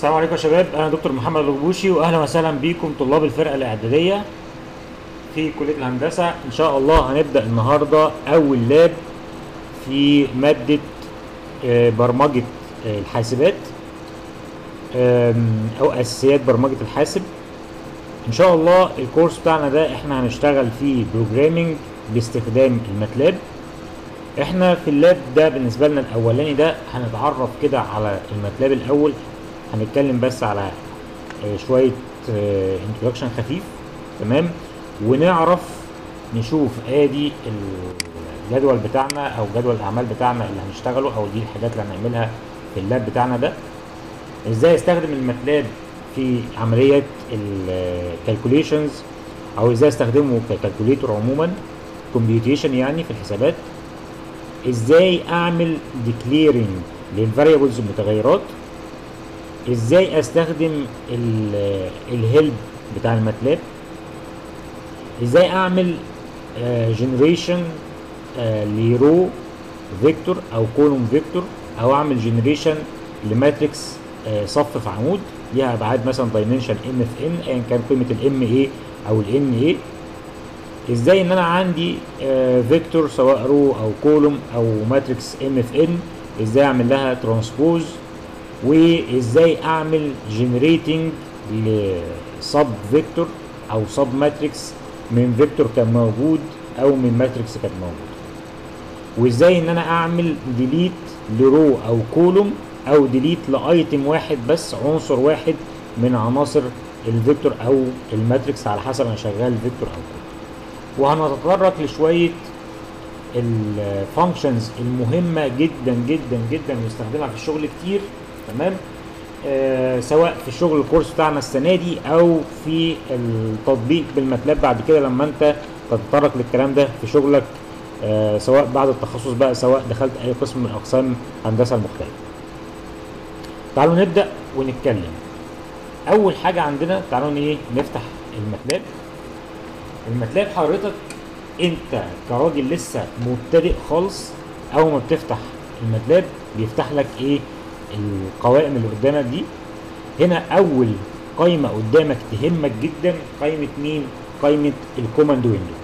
السلام عليكم يا شباب. أنا دكتور محمد الغبوشي واهلا وسهلا بيكم طلاب الفرقة الإعدادية في كلية الهندسة. إن شاء الله هنبدأ النهارده أول lab في مادة آه، برمجة آه، الحاسبات أو أساسيات برمجة الحاسب. إن شاء الله الكورس بتاعنا ده إحنا هنشتغل فيه programming باستخدام ال MATLAB. إحنا في ال lab ده بالنسبة لنا الأولاني ده هنتعرف كده على ال MATLAB الأول. هنتكلم بس على آه، شوية introduction خفيف تمام؟ ونعرف نشوف آدي الجدول بتاعنا أو جدول الأعمال بتاعنا اللي هنشتغله أو دي الحاجات اللي هنعملها في ال lab بتاعنا ده. إزاي أستخدم ال MATLAB في عمليات ال calculations أو إزاي أستخدمه ك calculator عموما؟ computation يعني في الحسابات. إزاي أعمل declaring لل variables المتغيرات؟ إزاي استخدم ال help بتاع ال MATLAB؟ إزاي اعمل generation ل row vector أو column vector أو اعمل generation ل matrix آه، صف في عمود ليها ابعاد مثلا dimension M في N ايا كان قيمة ال M إيه أو ال N إيه إزاي إن أنا عندي آه، vector سواء row أو column أو matrix M في N إزاي أعمل لها transpose وازاي اعمل generating ل sub vector أو sub matrix من vector كان موجود أو من matrix كانت موجوده وازاي ان أنا اعمل delete ل row أو column أو delete ل item واحد بس عنصر واحد من عناصر ال vector أو ال matrix على حسب أنا شغال vector أو column وهنتطرق لشوية ال functions المهمة جدا جدا جدا بنستخدمها في الشغل كتير. تمام؟ آه سواء في الشغل الكورس بتاعنا السنة دي أو في التطبيق بال MATLAB بعد كده لما أنت تتطرق للكلام ده في شغلك آه سواء بعد التخصص بقى سواء دخلت أي قسم من أقسام هندسة المختلفه تعالوا نبدأ ونتكلم. أول حاجة عندنا تعالوا إيه نفتح ال MATLAB. ال MATLAB حضرتك أنت كراجل لسه مبتدئ خالص أول ما بتفتح ال MATLAB بيفتح لك إيه القوائم اللي قدامك دي. هنا أول قايمة قدامك تهمك جدا قايمة مين؟ قايمة ال command window.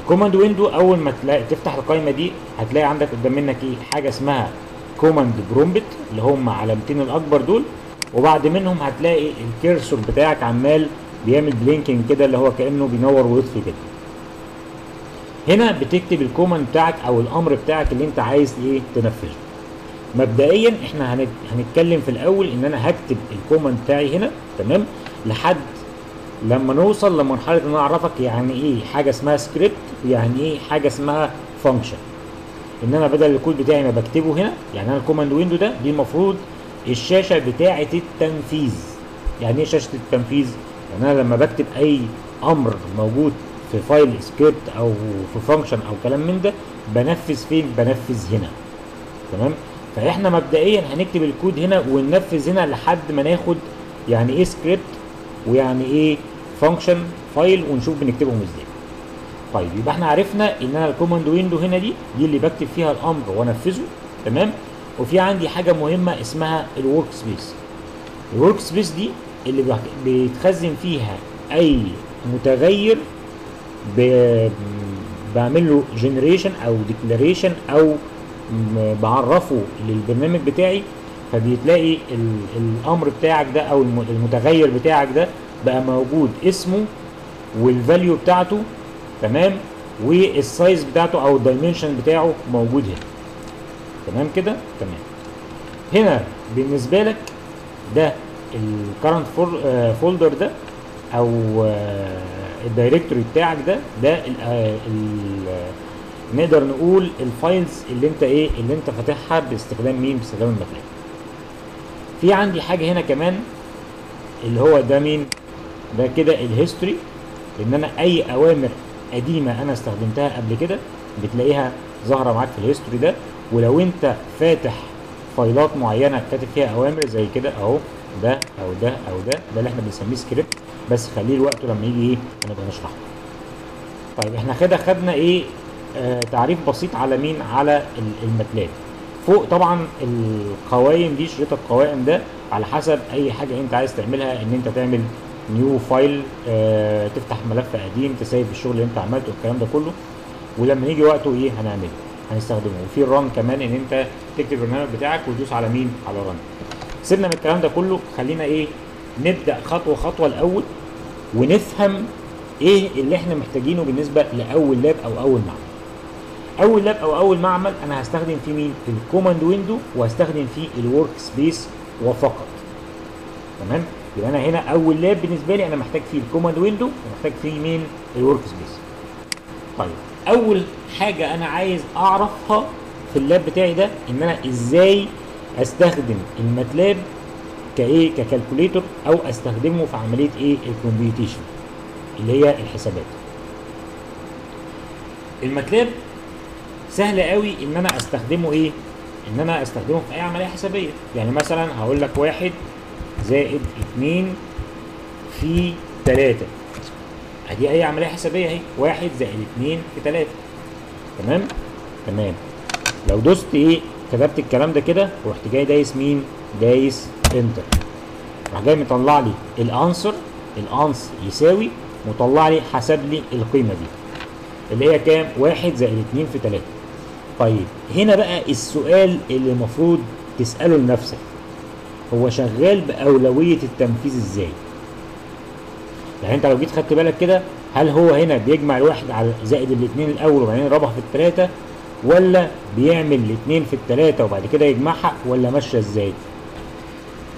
ال command window أول ما تلاقي تفتح القايمة دي هتلاقي عندك قدام منك إيه؟ حاجة اسمها command prompt اللي هم علامتين الأكبر دول. وبعد منهم هتلاقي ال cursor بتاعك عمال بيعمل blinking كده اللي هو كأنه بينور ويطفي كده. هنا بتكتب ال command بتاعك أو الأمر بتاعك اللي أنت عايز إيه؟ تنفذه. مبدئيا إحنا هنت... هنتكلم في الأول إن أنا هكتب ال command بتاعي هنا تمام؟ لحد لما نوصل لمرحلة إن أنا أعرفك يعني إيه حاجة اسمها سكريبت ويعني إيه حاجة اسمها function إن أنا بدل الكود بتاعي ما بكتبه هنا يعني أنا ال command window ده دي المفروض الشاشة بتاعة التنفيذ. يعني إيه شاشة التنفيذ؟ يعني أنا لما بكتب أي أمر موجود في file script أو في function أو كلام من ده بنفذ فين؟ بنفذ هنا. تمام؟ فاحنا مبدئيا هنكتب الكود هنا وننفذ هنا لحد ما ناخد يعني إيه سكريبت ويعني إيه function file ونشوف بنكتبهم إزاي. طيب يبقى إحنا عرفنا إن أنا ال command window هنا دي دي اللي بكتب فيها الأمر وأنفذه تمام؟ وفي عندي حاجة مهمة اسمها ال workspace ال workspace دي اللي بيتخزن فيها أي متغير بعمل له generation أو declaration أو بعرفه للبرنامج بتاعي فبتلاقي ال- الأمر بتاعك ده أو الم- المتغير بتاعك ده بقى موجود اسمه وال value بتاعته تمام؟ وال size بتاعته أو ال dimension بتاعه موجود هنا. تمام كده؟ تمام. هنا بالنسبة لك ده ال current folder ده أو آه، ال directory بتاعك ده ده آه، آه، نقدر نقول ال files اللي انت إيه اللي انت فاتحها باستخدام مين؟ باستخدام الماتلاب في عندي حاجة هنا كمان اللي هو ده مين؟ ده كده ال history ان أنا أي أوامر قديمة أنا استخدمتها قبل كده بتلاقيها ظاهرة معاك في ال history ده. ولو أنت فاتح file ات معينة كاتب فيها أوامر زي كده أهو ده أو ده أو ده ده اللي إحنا بنسميه سكريبت بس خليه لوقته لما يجي إيه هنبقى نشرحه. طيب إحنا كده خدنا إيه؟ تعريف بسيط على مين؟ على ال- الماتلاب فوق طبعا القوائم دي شريط القوائم ده على حسب أي حاجة أنت عايز تعملها إن أنت تعمل new file آه تفتح ملف قديم تسيب الشغل اللي أنت عملته والكلام ده كله. ولما يجي وقته إيه؟ هنعمله هنستخدمه. وفي ال run كمان إن أنت تكتب البرنامج بتاعك وتدوس على مين؟ على run سيبنا من الكلام ده كله. خلينا إيه؟ نبدأ خطوة خطوة الأول ونفهم إيه اللي إحنا محتاجينه بالنسبة لأول lab أو أول معمل أول lab أو أول معمل أنا هستخدم فيه مين؟ ال command window وهستخدم فيه ال workspace وفقط. تمام؟ يبقى أنا هنا أول lab بالنسبة لي أنا محتاج فيه ال command window ومحتاج فيه مين؟ ال workspace طيب أول حاجة أنا عايز أعرفها في ال lab بتاعي ده إن أنا إزاي أستخدم الماتلاب كإيه؟ ك calculator أو أستخدمه في عملية إيه؟ ال computation اللي هي الحسابات. الماتلاب سهل قوي إن أنا أستخدمه إيه؟ إن أنا أستخدمه في أي عملية حسابية. يعني مثلا هقول لك واحد زائد اتنين في تلاتة. أدي أي عملية حسابية أهي. واحد زائد اتنين في تلاتة. تمام؟ تمام. لو دوست إيه؟ كتبت الكلام ده كده ورحت جاي دايس مين؟ دايس enter. راح جاي مطلع لي ال answer. ال ans يساوي مطلع لي حسب لي القيمة دي. اللي هي كام؟ واحد زائد اتنين في تلاتة. طيب هنا بقى السؤال اللي المفروض تسأله لنفسك هو شغال بأولوية التنفيذ إزاي يعني أنت لو جيت خدت بالك كده هل هو هنا بيجمع الواحد على زائد الاثنين الأول وبعدين يضربها في الثلاثه ولا بيعمل الاثنين في الثلاثه وبعد كده يجمعها ولا ماشية إزاي؟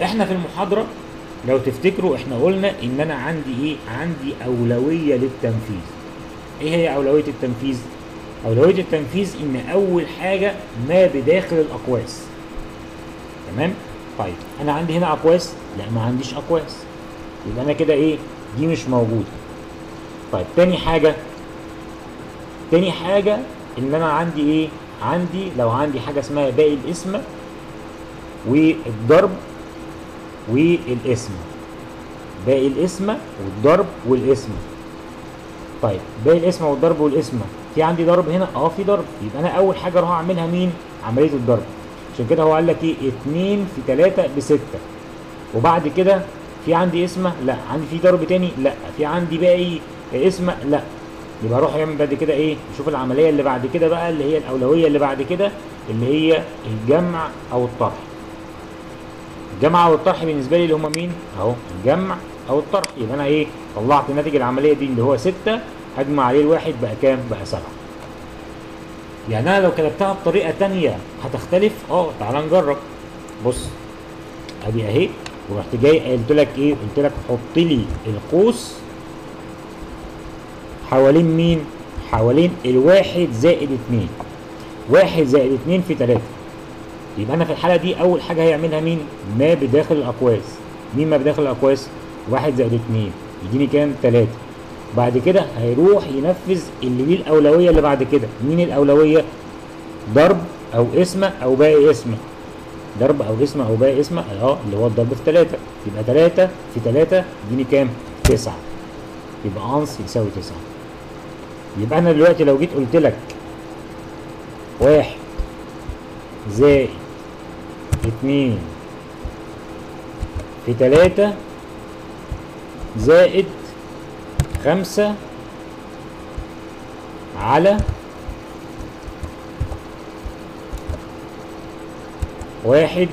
إحنا في المحاضرة لو تفتكروا إحنا قلنا إن أنا عندي إيه؟ عندي أولوية للتنفيذ. إيه هي أولوية التنفيذ؟ اولويه التنفيذ إن أول حاجة ما بداخل الأقواس. تمام؟ طيب أنا عندي هنا أقواس؟ لا ما عنديش أقواس. يبقى أنا كده إيه؟ دي مش موجودة. طيب تاني حاجة تاني حاجة إن أنا عندي إيه عندي لو عندي حاجة اسمها باقي الاسم والضرب والاسم باقي الاسم والضرب والاسم طيب باقي الاسم والضرب والاسم في عندي ضرب هنا. آه في ضرب. يبقى أنا أول حاجة أروح أعملها مين؟ عمليه الضرب. عشان كده هو قال لك إيه؟ 2 في 3 ب 6 وبعد كده في عندي اسمه لا. عندي في ضرب تاني لا. في عندي باقي اسمه لا. يبقى أروح يعمل بعد كده إيه؟ نشوف العملية اللي بعد كده بقى اللي هي الأولوية اللي بعد كده اللي هي الجمع أو الطرح. الجمع أو الطرح بالنسبة لي اللي هم مين؟ أهو الجمع أو الطرح. يبقى أنا إيه؟ طلعت ناتج العملية دي اللي هو 6 هجمع عليه الواحد بقى كام؟ بقى 7 يعني أنا لو كتبتها بطريقة تانية هتختلف؟ آه تعال نجرب. بص أدي أهي. ورحت جاي قلت لك إيه؟ قلت لك حط لي القوس حوالين مين؟ حوالين الواحد زائد اتنين. واحد زائد اتنين في تلاتة. يبقى أنا في الحالة دي أول حاجة هيعملها مين؟ ما بداخل الأقواس. مين ما بداخل الأقواس؟ واحد زائد اتنين. يديني كام؟ تلاتة. بعد كده هيروح ينفذ اللي ليه الأولوية اللي بعد كده. مين الأولوية؟ ضرب أو اسم أو باقي اسم. ضرب أو اسم أو باقي اسم آه اللي هو الضرب في تلاتة. يبقى تلاتة في تلاتة يديني كام؟ تسعة. يبقى أنس يساوي تسعة. يبقى أنا دلوقتي لو جيت قلت لك واحد زائد اتنين في تلاتة زائد خمسة على واحد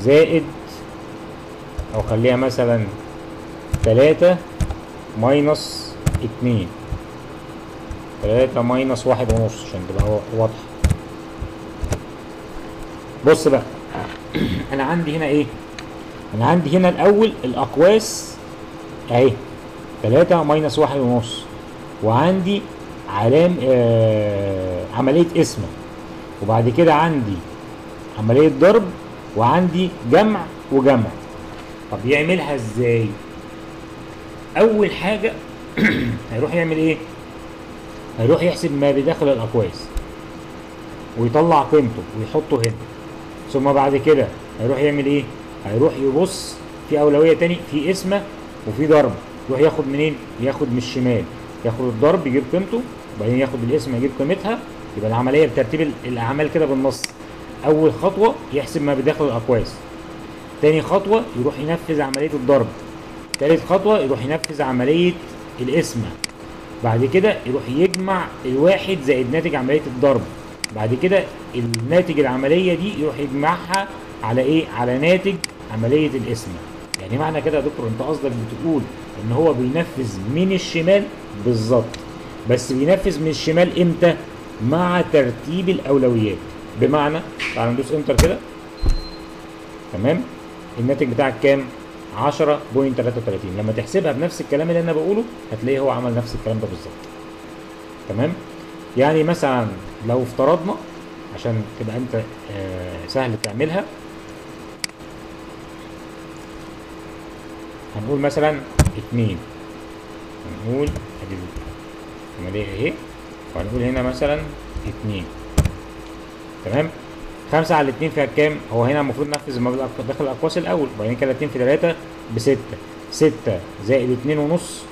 زائد أو خليها مثلا تلاتة minus اتنين. تلاتة minus واحد ونص عشان تبقى واضحة. بص بقى أنا عندي هنا إيه؟ أنا عندي هنا الأول الأقواس اهي تلاتة ماينس واحد ونص. وعندي علام آه عملية اسمه وبعد كده عندي عملية ضرب وعندي جمع وجمع. طب يعملها إزاي؟ أول حاجة هيروح يعمل إيه؟ هيروح يحسب ما بداخل الاقواس ويطلع قيمته ويحطه هنا. ثم بعد كده هيروح يعمل إيه؟ هيروح يبص في أولوية تاني في اسمه وفي ضرب. يروح ياخد منين؟ ياخد من الشمال. ياخد الضرب يجيب قيمته. وبعدين ياخد الاسم يجيب قيمتها. يبقى العملية بترتيب ال- الأعمال كده بالنص. أول خطوة يحسب ما بداخل الأقواس. تاني خطوة يروح ينفذ عملية الضرب. تالت خطوة يروح ينفذ عملية القسمه بعد كده يروح يجمع الواحد زائد ناتج عملية الضرب. بعد كده الناتج العملية دي يروح يجمعها على إيه؟ على ناتج عملية القسمه يعني معنى كده يا دكتور انت قصدك بتقول ان هو بينفذ من الشمال بالظبط بس بينفذ من الشمال إمتى؟ مع ترتيب الأولويات. بمعنى تعال ندوس انتر كده. تمام؟ الناتج بتاعك كام؟ 10.33 لما تحسبها بنفس الكلام اللي أنا بقوله هتلاقيه هو عمل نفس الكلام ده بالظبط. تمام؟ يعني مثلا لو افترضنا عشان تبقى أنت آه سهل تعملها هنقول مثلا اتنين. هنقول ادي العملية اهي وهنقول هنا مثلا اتنين. تمام؟ خمسة على الاتنين فيها كام؟ هو هنا المفروض ننفذ بالأق- داخل الأقواس الأول وبعدين كده اتنين في تلاتة بستة. ستة زائد اتنين ونص.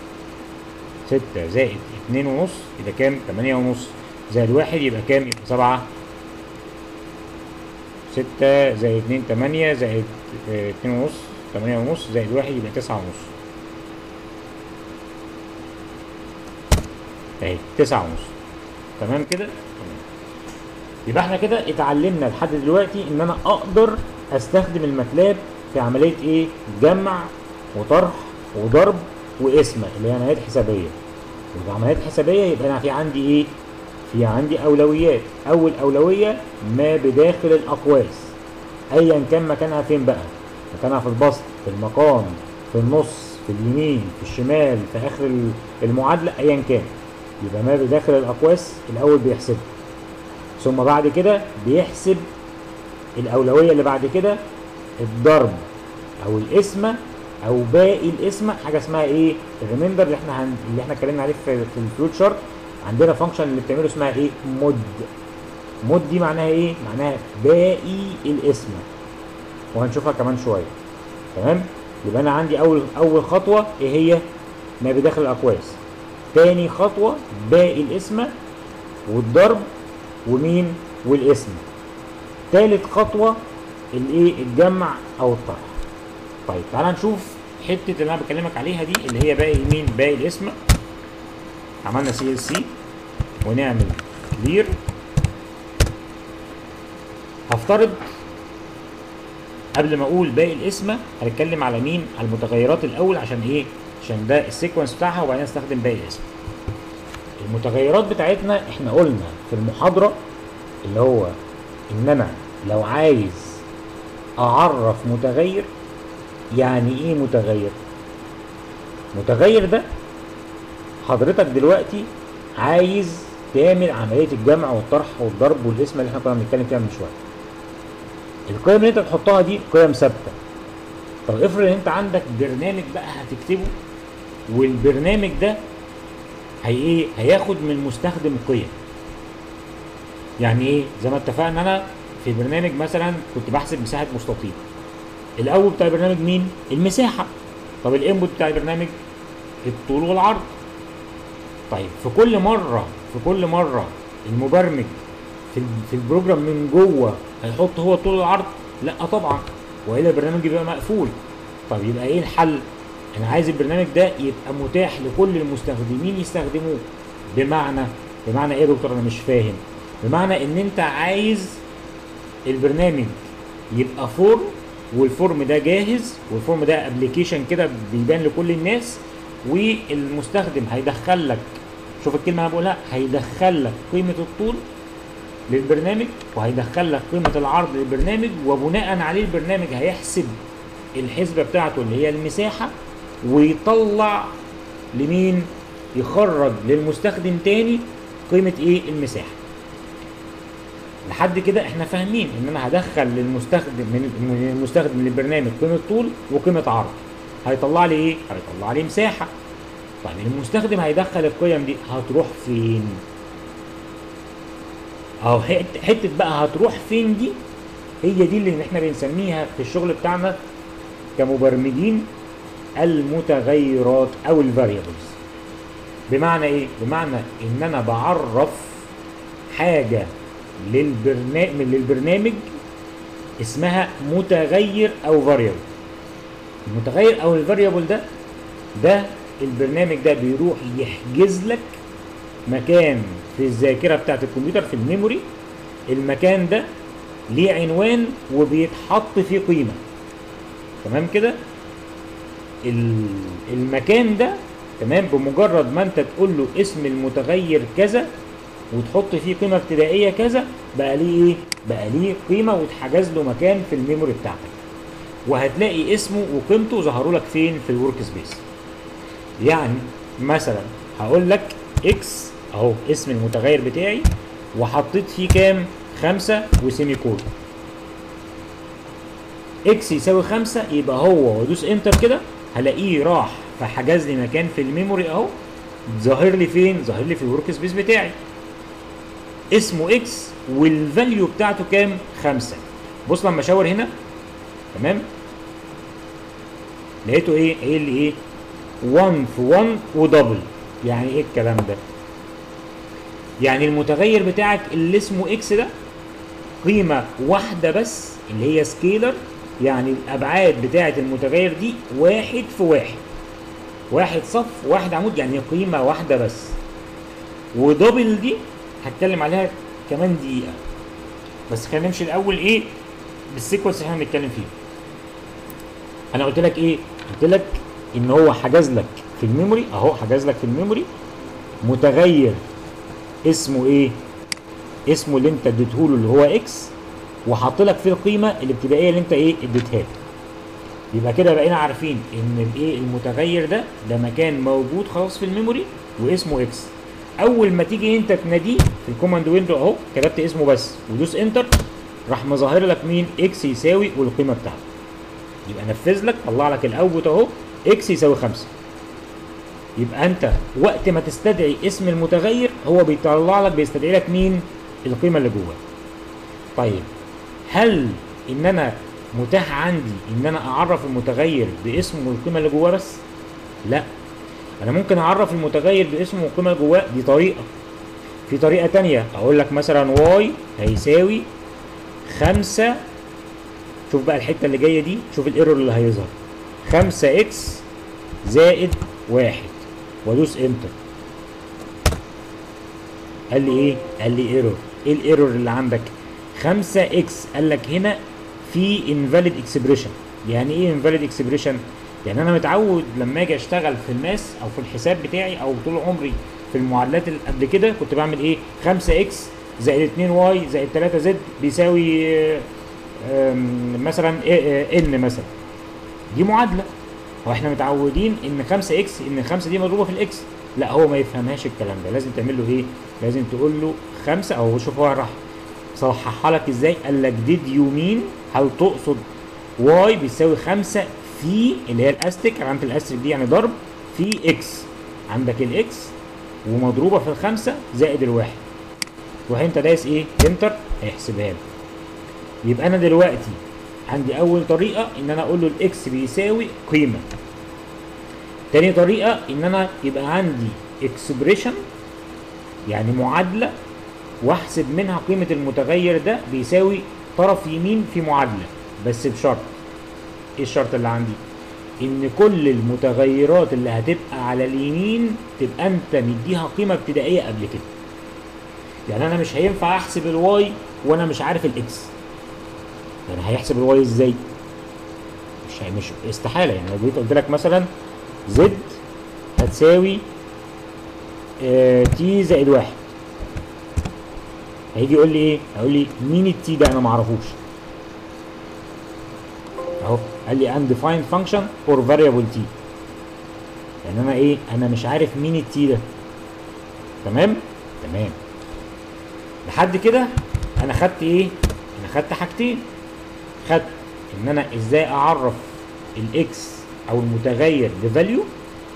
ستة زائد اتنين ونص يبقى كام؟ تمانية ونص. زائد واحد يبقى كام؟ يبقى سبعة. ستة زائد اتنين تمانية زائد آه، اتنين ونص. تمانية ونص زائد واحد يبقى تسعة ونص. اهي تسعة ونص. تمام كده؟ تمام. يبقى إحنا كده اتعلمنا لحد دلوقتي ان أنا أقدر استخدم الماتلاب في عملية إيه؟ جمع وطرح وضرب وقسمه اللي هي عمليات حسابية. يبقى عمليات حسابية يبقى أنا في عندي إيه؟ في عندي أولويات. أول أولوية ما بداخل الأقواس. ايا كان مكانها فين بقى؟ مكانها في البسط في المقام في النص في اليمين في الشمال في آخر المعادلة ايا كان يبقى ما بداخل الأقواس الأول بيحسبها ثم بعد كده بيحسب الأولوية اللي بعد كده الضرب أو القسمة أو باقي القسمة حاجة اسمها إيه؟ ال remainder اللي إحنا هن... اللي إحنا اتكلمنا عليه في, في ال flowchart عندنا function اللي بتعمله اسمها إيه؟ mod mod دي معناها إيه؟ معناها باقي القسمة وهنشوفها كمان شوية. تمام؟ يبقى أنا عندي أول أول خطوة إيه هي؟ ما بداخل الأقواس تاني خطوة باقي القسمة والضرب ومين والقسمة. تالت خطوة الإيه؟ الجمع أو الطرح. طيب تعالى نشوف حتة اللي أنا بكلمك عليها دي اللي هي باقي مين؟ باقي القسمة. عملنا سي ال سي ونعمل clear هفترض قبل ما أقول باقي الاسم هنتكلم على مين؟ على المتغيرات الأول عشان إيه؟ عشان ده السيكونس بتاعها وبعدين استخدم باقي الاسم. المتغيرات بتاعتنا إحنا قلنا في المحاضرة اللي هو إن أنا لو عايز أعرف متغير يعني إيه متغير؟ متغير ده حضرتك دلوقتي عايز تعمل عملية الجمع والطرح والضرب والقسمة اللي إحنا كنا بنتكلم فيها من شوية. القيم اللي انت تحطها دي قيم ثابتة. طب افرض إن انت عندك برنامج بقى هتكتبه والبرنامج ده هي إيه؟ هياخد من المستخدم قيم. يعني إيه؟ زي ما اتفقنا أنا في برنامج مثلا كنت بحسب مساحة مستطيل. الأول بتاع البرنامج مين؟ المساحة. طب ال input بتاع البرنامج؟ الطول والعرض. طيب في كل مرة في كل مرة المبرمج في في ال program من جوه هيحط هو الطول والعرض لا طبعا. وإلا البرنامج يبقى مقفول. طب يبقى إيه الحل؟ أنا عايز البرنامج ده يبقى متاح لكل المستخدمين يستخدموه. بمعنى بمعنى إيه يا دكتور؟ أنا مش فاهم. بمعنى إن أنت عايز البرنامج يبقى form وال form ده جاهز والفورم ده application كده بيبان لكل الناس والمستخدم هيدخل لك شوف الكلمة أنا بقولها هيدخل لك قيمة الطول للبرنامج وهيدخل لك قيمة العرض للبرنامج وبناء عليه البرنامج هيحسب الحسبة بتاعته اللي هي المساحة ويطلع لمين؟ يخرج للمستخدم تاني قيمة إيه؟ المساحة. لحد كده إحنا فاهمين إن أنا هدخل للمستخدم من المستخدم للبرنامج قيمة طول وقيمة عرض. هيطلع لي إيه؟ هيطلع لي مساحة. طيب المستخدم هيدخل القيم دي هتروح فين؟ اهو حتة بقى هتروح فين دي؟ هي دي اللي إحنا بنسميها في الشغل بتاعنا كمبرمجين المتغيرات أو الفاريبلز بمعنى إيه؟ بمعنى إن أنا بعرف حاجة للبرنامج للبرنامج اسمها متغير أو variable المتغير أو ال variable ده ده البرنامج ده بيروح يحجز لك مكان في الذاكرة بتاعت الكمبيوتر في ال memory. المكان ده ليه عنوان وبيتحط فيه قيمة. تمام كده؟ ال- المكان ده تمام؟ بمجرد ما انت تقول له اسم المتغير كذا وتحط فيه قيمة ابتدائية كذا بقى ليه إيه؟ بقى ليه قيمة واتحجز له مكان في ال memory بتاعتك. وهتلاقي اسمه وقيمته ظهروا لك فين؟ في ال workspace. يعني مثلا هقول لك x اهو اسم المتغير بتاعي وحطيت فيه كام؟ خمسة و semicolon x يساوي خمسة يبقى هو وادوس enter كده هلاقيه راح فحجز لي مكان في ال memory اهو ظاهر لي فين؟ ظاهر لي في ال workspace بتاعي. اسمه x وال value بتاعته كام؟ خمسة. بص لما أشاور هنا تمام؟ لقيته إيه؟ قايل لي إيه؟ 1 في 1 و double يعني إيه الكلام ده؟ يعني المتغير بتاعك اللي اسمه x ده قيمة واحدة بس اللي هي scalar يعني الأبعاد بتاعة المتغير دي واحد في واحد. واحد صف واحد عمود يعني قيمة واحدة بس. و double دي هتكلم عليها كمان دقيقة. بس خلينا نمشي الأول إيه بال sequence اللي إحنا بنتكلم فيه. أنا قلت لك إيه؟ قلت لك إن هو حجز لك في ال memory أهو حجز لك في ال memory متغير. اسمه إيه؟ اسمه اللي أنت اديته له اللي هو x وحط لك فيه القيمة الابتدائية اللي أنت إيه اديتها له. يبقى كده بقينا عارفين إن الإيه المتغير ده ده مكان موجود خلاص في ال memory واسمه x أول ما تيجي أنت تناديه في ال command window أهو كتبت اسمه بس ودوس enter راح مظاهر لك مين x يساوي والقيمة بتاعته. يبقى نفذ لك طلع لك ال out أهو x يساوي 5 يبقى أنت وقت ما تستدعي اسم المتغير هو بيطلع لك بيستدعي لك مين؟ القيمة اللي جواه. طيب هل إن أنا متاح عندي إن أنا أعرف المتغير باسمه والقيمة اللي جواه بس؟ لا. أنا ممكن أعرف المتغير باسمه والقيمة اللي جواه دي طريقة. في طريقة تانية أقول لك مثلا واي هيساوي خمسة. شوف بقى الحتة اللي جاية دي شوف الإيرور اللي هيظهر. 5 x زائد واحد. وادوس enter قال لي إيه؟ قال لي error إيه ال error اللي عندك؟ 5 x قال لك هنا في invalid expression يعني إيه invalid expression؟ يعني أنا متعود لما أجي أشتغل في ال math أو في الحساب بتاعي أو طول عمري في المعادلات اللي قبل كده كنت بعمل إيه؟ 5 إكس زائد 2 واي زائد 3 زد بيساوي مثلا ان مثلا دي معادلة هو إحنا متعودين إن 5 x إن 5 دي مضروبة في ال x. لا هو ما يفهمهاش الكلام ده. لازم تعمل له إيه؟ لازم تقول له 5 أو شوف هو راح صححها لك إزاي. قال لك did you mean هل تقصد y بيساوي 5 في اللي هي ال asterisk؟ علامه ال asterisk دي يعني ضرب في x. عندك ال x ومضروبة في الخمسة زائد الواحد. تروح أنت دايس إيه؟ enter. هيحسبها لك. يبقى أنا دلوقتي عندي أول طريقة إن أنا أقول له ال x بيساوي قيمة. تاني طريقة إن أنا يبقى عندي expression يعني معادلة وأحسب منها قيمة المتغير ده بيساوي طرف يمين في معادلة بس بشرط. إيه الشرط اللي عندي؟ إن كل المتغيرات اللي هتبقى على اليمين تبقى أنت مديها قيمة ابتدائية قبل كده. يعني أنا مش هينفع أحسب ال y وأنا مش عارف ال x يعني هيحسب ال y إزاي؟ مش هي- مش استحالة. يعني لو جيت قلت لك مثلا z هتساوي آه t زائد واحد. هيجي يقول لي إيه؟ هيقول لي مين ال t ده؟ أنا ما اعرفوش أهو قال لي undefined function or variable t. يعني أنا إيه؟ أنا مش عارف مين ال t ده. تمام؟ تمام. لحد كده أنا خدت إيه؟ أنا خدت حاجتين. خدت إن أنا إزاي أعرف ال x أو المتغير ب value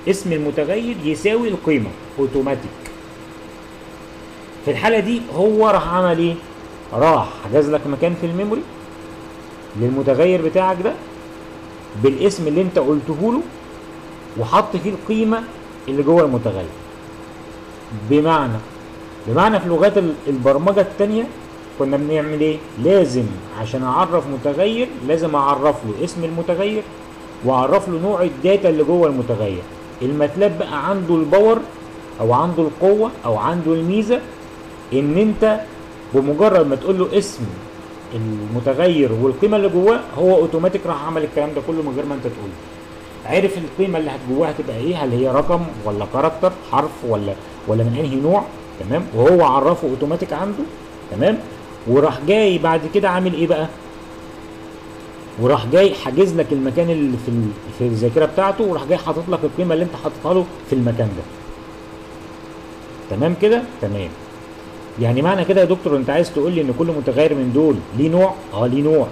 اسم المتغير يساوي القيمة اوتوماتيك في الحالة دي هو راح عمل إيه؟ راح حجز لك مكان في ال memory للمتغير بتاعك ده بالاسم اللي أنت قلته له وحط فيه القيمة اللي جوه المتغير. بمعنى بمعنى في لغات ال- البرمجة التانية كنا بنعمل إيه؟ لازم عشان أعرف متغير لازم أعرف له اسم المتغير وأعرف له نوع ال data اللي جوه المتغير. الماتلاب بقى عنده ال power أو عنده القوة أو عنده الميزة إن أنت بمجرد ما تقول له اسم المتغير والقيمة اللي جواه هو أوتوماتيك راح عمل الكلام ده كله من غير ما أنت تقول. عرف القيمة اللي جواها هتبقى إيه؟ هل هي رقم ولا كاركتر حرف ولا ولا من أنهي نوع؟ تمام؟ وهو عرفه أوتوماتيك عنده. تمام؟ وراح جاي بعد كده عامل إيه بقى؟ وراح جاي حاجز لك المكان اللي في في الذاكرة بتاعته وراح جاي حاطط لك القيمة اللي أنت حاططها له في المكان ده. تمام كده؟ تمام. يعني معنى كده يا دكتور أنت عايز تقول لي إن كل متغير من دول ليه نوع؟ آه ليه نوع.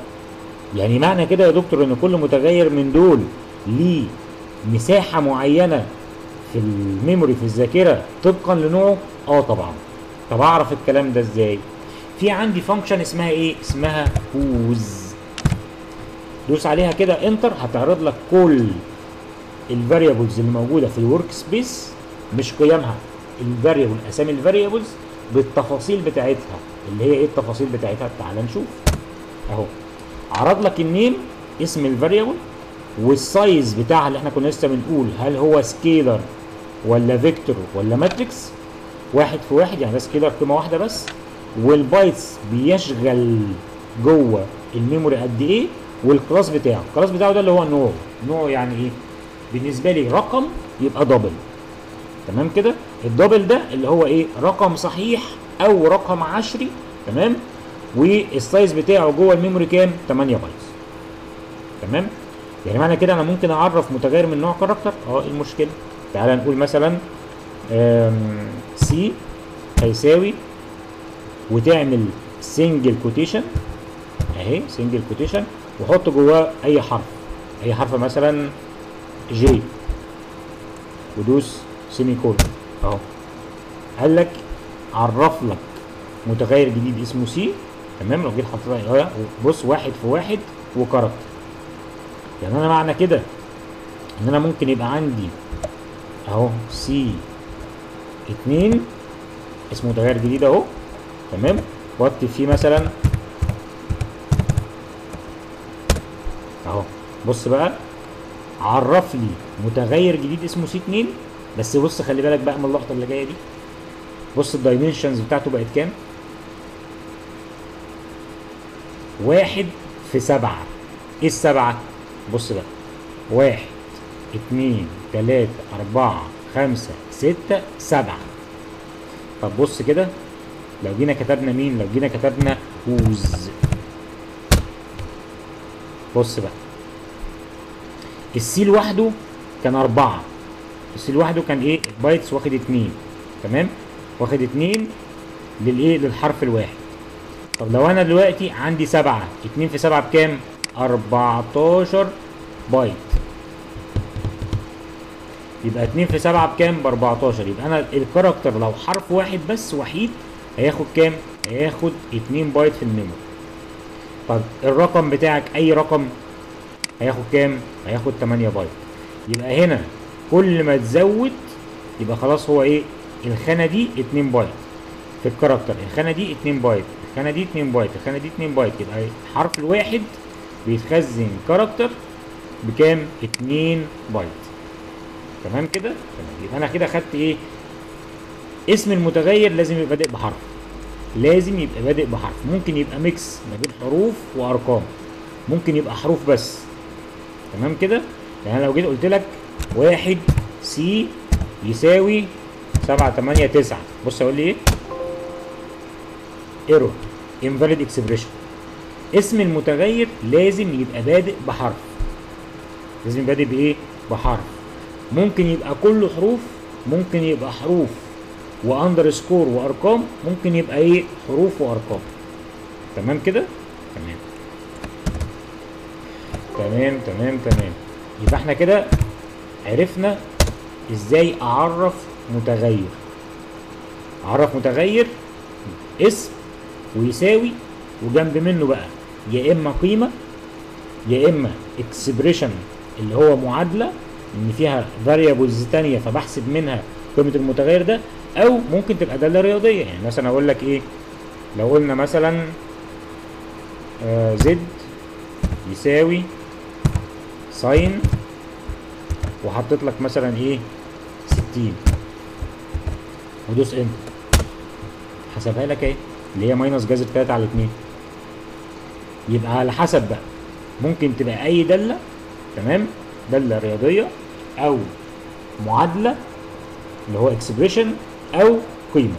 يعني معنى كده يا دكتور إن كل متغير من دول ليه مساحة معينة في ال memory في الذاكرة طبقا لنوعه؟ آه طبعا. طب أعرف الكلام ده إزاي؟ في عندي function اسمها إيه؟ اسمها whos. دوس عليها كده enter هتعرض لك كل ال variables اللي موجودة في ال workspace مش قيمها ال variable أسامي ال variables بالتفاصيل بتاعتها اللي هي إيه التفاصيل بتاعتها؟ تعال نشوف. أهو. عرض لك ال name اسم ال variable وال size بتاعها اللي إحنا كنا لسه بنقول هل هو scalar ولا vector ولا matrix واحد في واحد يعني ده scalar قيمه واحدة بس. وال bytes بيشغل جوه ال memory قد إيه؟ وال class بتاعه. ال class بتاعه ده اللي هو النوع نوع يعني إيه؟ بالنسبة لي رقم يبقى double تمام كده؟ ال double ده اللي هو إيه؟ رقم صحيح أو رقم عشري. تمام؟ وال size بتاعه جوه ال memory كام؟ 8 bytes. تمام؟ يعني معنى كده أنا ممكن أعرف متغير من نوع character؟ آه إيه المشكلة؟ تعال نقول مثلا سي هيساوي وتعمل single quotation أهي single quotation وحط جواه أي حرف. أي حرف مثلا g ودوس semicolon أهو. قال لك عرف لك متغير جديد اسمه سي تمام؟ لو جيت حطيت اهي بص واحد في واحد و character يعني أنا معنى كده إن أنا ممكن يبقى عندي أهو سي اتنين اسمه متغير جديد أهو. تمام؟ واكتب فيه مثلا اهو بص بقى عرف لي متغير جديد اسمه سي 2 بس بص خلي بالك بقى من اللقطة اللي جاية دي. بص ال dimensions بتاعته بقت كام؟ واحد في سبعة. إيه السبعة؟ بص بقى واحد اتنين تلاتة أربعة خمسة ستة سبعة. طب بص كده. لو جينا كتبنا مين؟ لو جينا كتبنا whos. بص بقى. السي لوحده كان أربعة. السي لوحده كان إيه؟ bytes واخد اتنين. تمام؟ واخد اتنين للإيه؟ للحرف الواحد. طب لو أنا دلوقتي عندي سبعة اتنين في سبعة بكام؟ أربعتاشر بايت يبقى اتنين في سبعة بكام؟ بأربعتاشر. يبقى أنا ال character لو حرف واحد بس وحيد هياخد كام؟ هياخد اتنين بايت في ال memory طب الرقم بتاعك أي رقم هياخد كام؟ هياخد 8 بايت يبقى هنا كل ما تزود يبقى خلاص هو إيه؟ الخانة دي 2 بايت في ال character الخانة دي 2 بايت الخانة دي 2 بايت الخانة دي 2 بايت يبقى الحرف الواحد بيتخزن character بكام؟ 2 بايت تمام كده؟ تمام يبقى أنا كده خدت إيه؟ اسم المتغير لازم يبقى بادئ بحرف. لازم يبقى بادئ بحرف. ممكن يبقى mix ما بين حروف وأرقام. ممكن يبقى حروف بس. تمام كده؟ يعني لو جيت قلت لك واحد سي يساوي سبعة تمانية تسعة. بص أقول لي إيه؟ error invalid expression. اسم المتغير لازم يبقى بادئ بحرف. لازم يبقى بادئ بإيه؟ بحرف. ممكن يبقى كله حروف ممكن يبقى حروف. وأندرسكور وأرقام ممكن يبقى إيه؟ حروف وأرقام. تمام كده؟ تمام. تمام تمام تمام. يبقى إحنا كده عرفنا إزاي أعرف متغير. أعرف متغير اسم ويساوي وجنب منه بقى يا إما قيمة يا إما expression اللي هو معادلة إن فيها variables تانية فبحسب منها قيمة المتغير ده أو ممكن تبقى دالة رياضية. يعني مثلا أقول لك إيه لو قلنا مثلا آه z يساوي sin وحطيت لك مثلا إيه 60 ودوس enter. حسبها لك إيه اللي هي minus جذر 3 على 2 يبقى على حسب بقى. ممكن تبقى أي دالة تمام دالة رياضية أو معادلة اللي هو expression أو قيمة.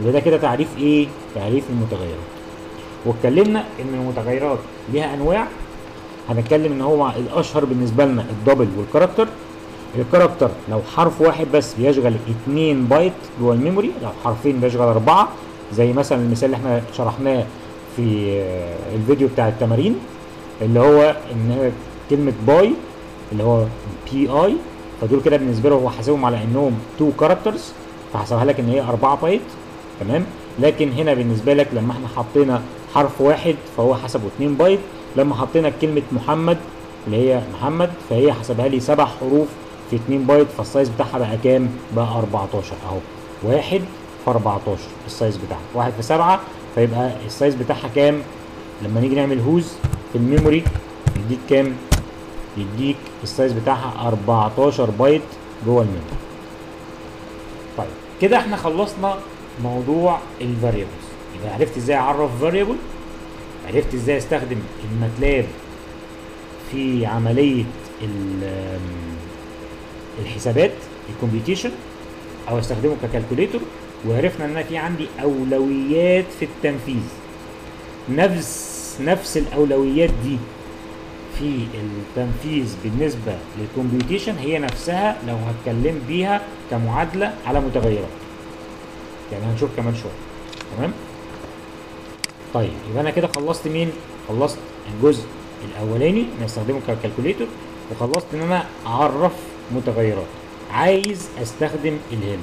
يبقى ده كده تعريف إيه؟ تعريف المتغيرات. واتكلمنا إن المتغيرات ليها أنواع. هنتكلم إن هو الأشهر بالنسبة لنا ال double وال character. ال character لو حرف واحد بس بيشغل 2 بايت جوه ال memory لو حرفين بيشغل أربعة زي مثلا المثال اللي إحنا شرحناه في آه، الفيديو بتاع التمارين اللي هو إن كلمة by اللي هو b y فدول كده بالنسبة له هو حاسبهم على إنهم 2 characters فحسبها لك إن هي 4 بايت تمام لكن هنا بالنسبة لك لما إحنا حطينا حرف واحد فهو حسبه 2 بايت لما حطينا كلمة محمد اللي هي محمد فهي حسبها لي سبع حروف في 2 byte فال size بتاعها بقى كام؟ بقى 14 أهو واحد في 14 ال size بتاعها واحد في 7 فيبقى ال size بتاعها كام؟ لما نيجي نعمل whos في ال memory يديك كام؟ يديك ال size بتاعها 14 بايت جوه ال memory. كده إحنا خلصنا موضوع ال variables يبقى عرفت إزاي اعرف variable عرفت إزاي استخدم الماتلاب في عملية ال- الحسابات ال computation أو استخدمه ك calculator وعرفنا ان أنا في عندي اولويات في التنفيذ. نفس نفس الاولويات دي في التنفيذ بالنسبة لل computation هي نفسها لو هتكلم بيها كمعادلة على متغيرات. يعني هنشوف كمان شوية. تمام؟ طيب يبقى أنا كده خلصت مين؟ خلصت الجزء الأولاني ان استخدمه ك calculator وخلصت إن أنا أعرف متغيرات. عايز أستخدم ال help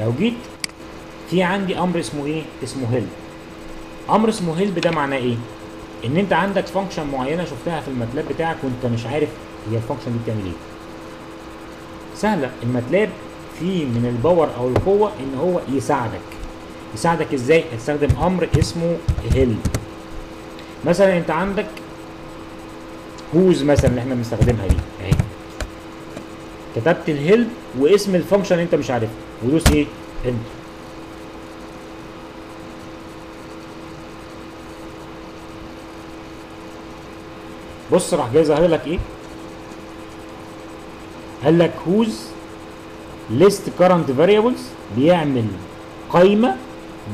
لو جيت في عندي أمر اسمه إيه؟ اسمه help أمر اسمه help ده معناه إيه؟ إن أنت عندك function معينة شفتها في ال MATLAB بتاعك وأنت مش عارف هي ال function دي بتعمل إيه. سهلة. ال MATLAB فيه من ال power أو القوة إن هو يساعدك. يساعدك إزاي؟ هتستخدم أمر اسمه help مثلا أنت عندك whos مثلا اللي إحنا بنستخدمها دي. أهي. كتبت ال help واسم ال function أنت مش عارفها. ودوس إيه؟ enter بص راح جاي ظاهر لك إيه؟ قال لك whos list current variables بيعمل قائمه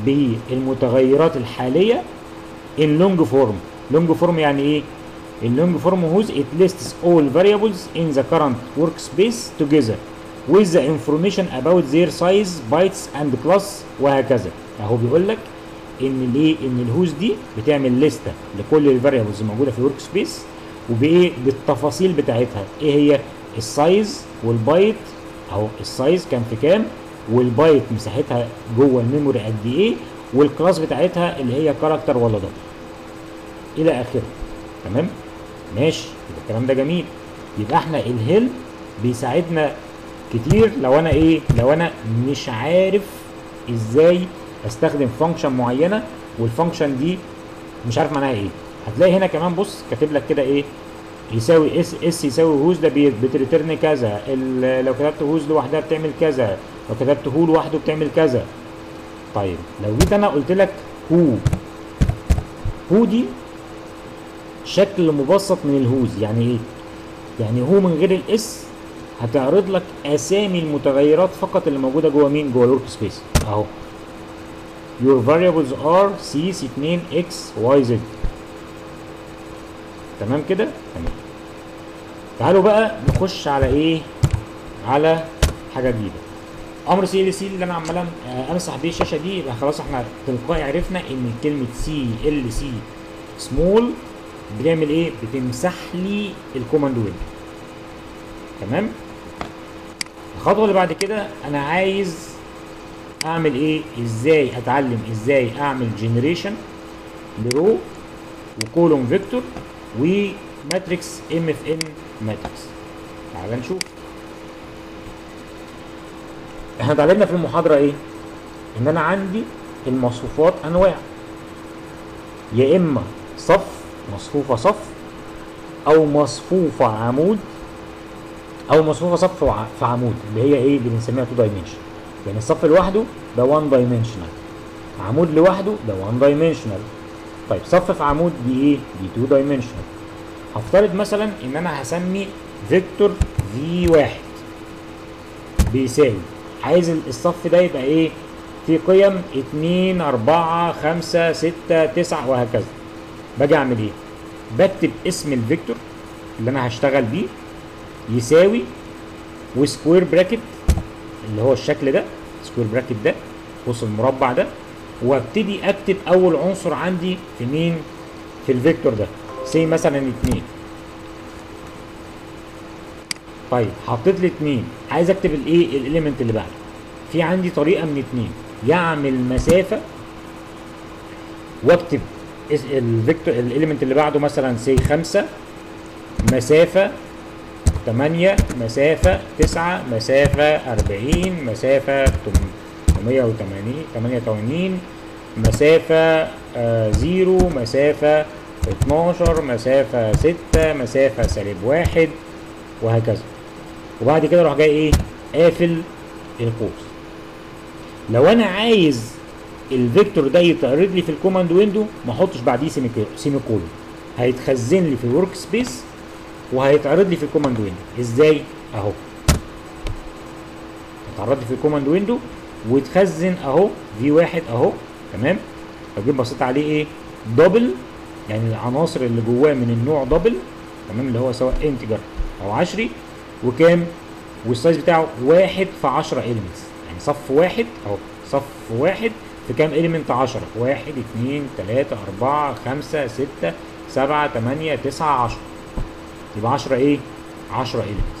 بالمتغيرات الحالية in long form. Long form يعني إيه؟ long form whos it lists all variables in the current workspace together with the information about their size bytes and class وهكذا. أهو بيقول لك إن الايه إن ال whos دي بتعمل لستة لكل ال variables الموجودة في ال workspace وبايه بالتفاصيل بتاعتها. إيه هي؟ ال size وال byte أهو ال size كان في كام؟ والبايت مساحتها جوه ال memory قد إيه؟ وال class بتاعتها اللي هي character ولا double إلى آخره. تمام؟ ماشي. يبقى الكلام ده جميل. يبقى إحنا ال help بيساعدنا كتير لو أنا إيه؟ لو أنا مش عارف إزاي أستخدم function معينة وال function دي مش عارف معناها إيه. هتلاقي هنا كمان بص كاتب لك كده إيه؟ يساوي S S يساوي whos ده بت return كذا. لو كتبت whos لوحدها بتعمل كذا. لو كتبت who لوحده بتعمل كذا. طيب لو جيت أنا قلت لك who who دي شكل مبسط من ال whos يعني إيه؟ يعني who من غير ال S هتعرض لك أسامي المتغيرات فقط اللي موجودة جوه مين؟ جوه ال workspace أهو. Your variables are c 2 x y z. تمام كده؟ تمام. تعالوا بقى نخش على إيه؟ على حاجة جديدة. أمر سي إل سي اللي أنا عمال أمسح بيه الشاشة دي يبقى خلاص إحنا تلقائي عرفنا إن كلمة سي ال سي سمول بتعمل إيه؟ بتمسح لي ال command window تمام؟ الخطوة اللي بعد كده أنا عايز أعمل إيه؟ إزاي أتعلم؟ إزاي أعمل generation ل row و column vector و matrix M of N matrix. تعال نشوف. إحنا اتعلمنا في المحاضرة إيه؟ ان أنا عندي المصفوفات انواع. يا اما صف مصفوفة صف أو مصفوفة عمود أو مصفوفة صف في عمود اللي هي إيه؟ اللي بنسميها two dimension يعني الصف لوحده ده 1 dimensional عمود لوحده ده 1 dimensional طيب صف في عمود دي إيه دي 2 dimensional هفترض مثلا إن أنا هسمي vector V واحد. بيساوي. عايز ال- الصف ده يبقى إيه؟ في قيم 2 4 5 6 9 وهكذا. باجي أعمل إيه؟ بكتب اسم ال vector اللي أنا هشتغل بيه يساوي و square bracket اللي هو الشكل ده square bracket ده قوس المربع ده وابتدي اكتب اول عنصر عندي في مين؟ في ال vector ده. say مثلا 2 طيب حطيت لي 2 عايز اكتب الايه؟ ال element اللي بعده. في عندي طريقة من 2 يعمل مسافة واكتب ال vector ال element اللي بعده مثلا say 5 مسافة 8 مسافة 9 مسافة 40 مسافة 800 188 مسافة آه، zero مسافة 12 مسافة 6 مسافة سالب واحد وهكذا. وبعد كده أروح جاي إيه؟ قافل القوس. لو أنا عايز ال vector ده يتعرض لي في ال command window ما أحطش بعديه semicolon هيتخزن لي في ال workspace وهيتعرض لي في ال command window. إزاي؟ أهو. اتعرض لي في ال command window. ويتخزن اهو V واحد اهو تمام؟ لو جيت بصيت عليه إيه؟ double يعني العناصر اللي جواه من النوع double تمام؟ اللي هو سواء integer أو عشري وكام؟ وال size بتاعه واحد في 10 elements يعني صف واحد اهو صف واحد في كام element 10 واحد اتنين تلاتة اربعة خمسة ستة سبعة تمانية تسعة عشرة. يبقى 10 إيه؟ 10 elements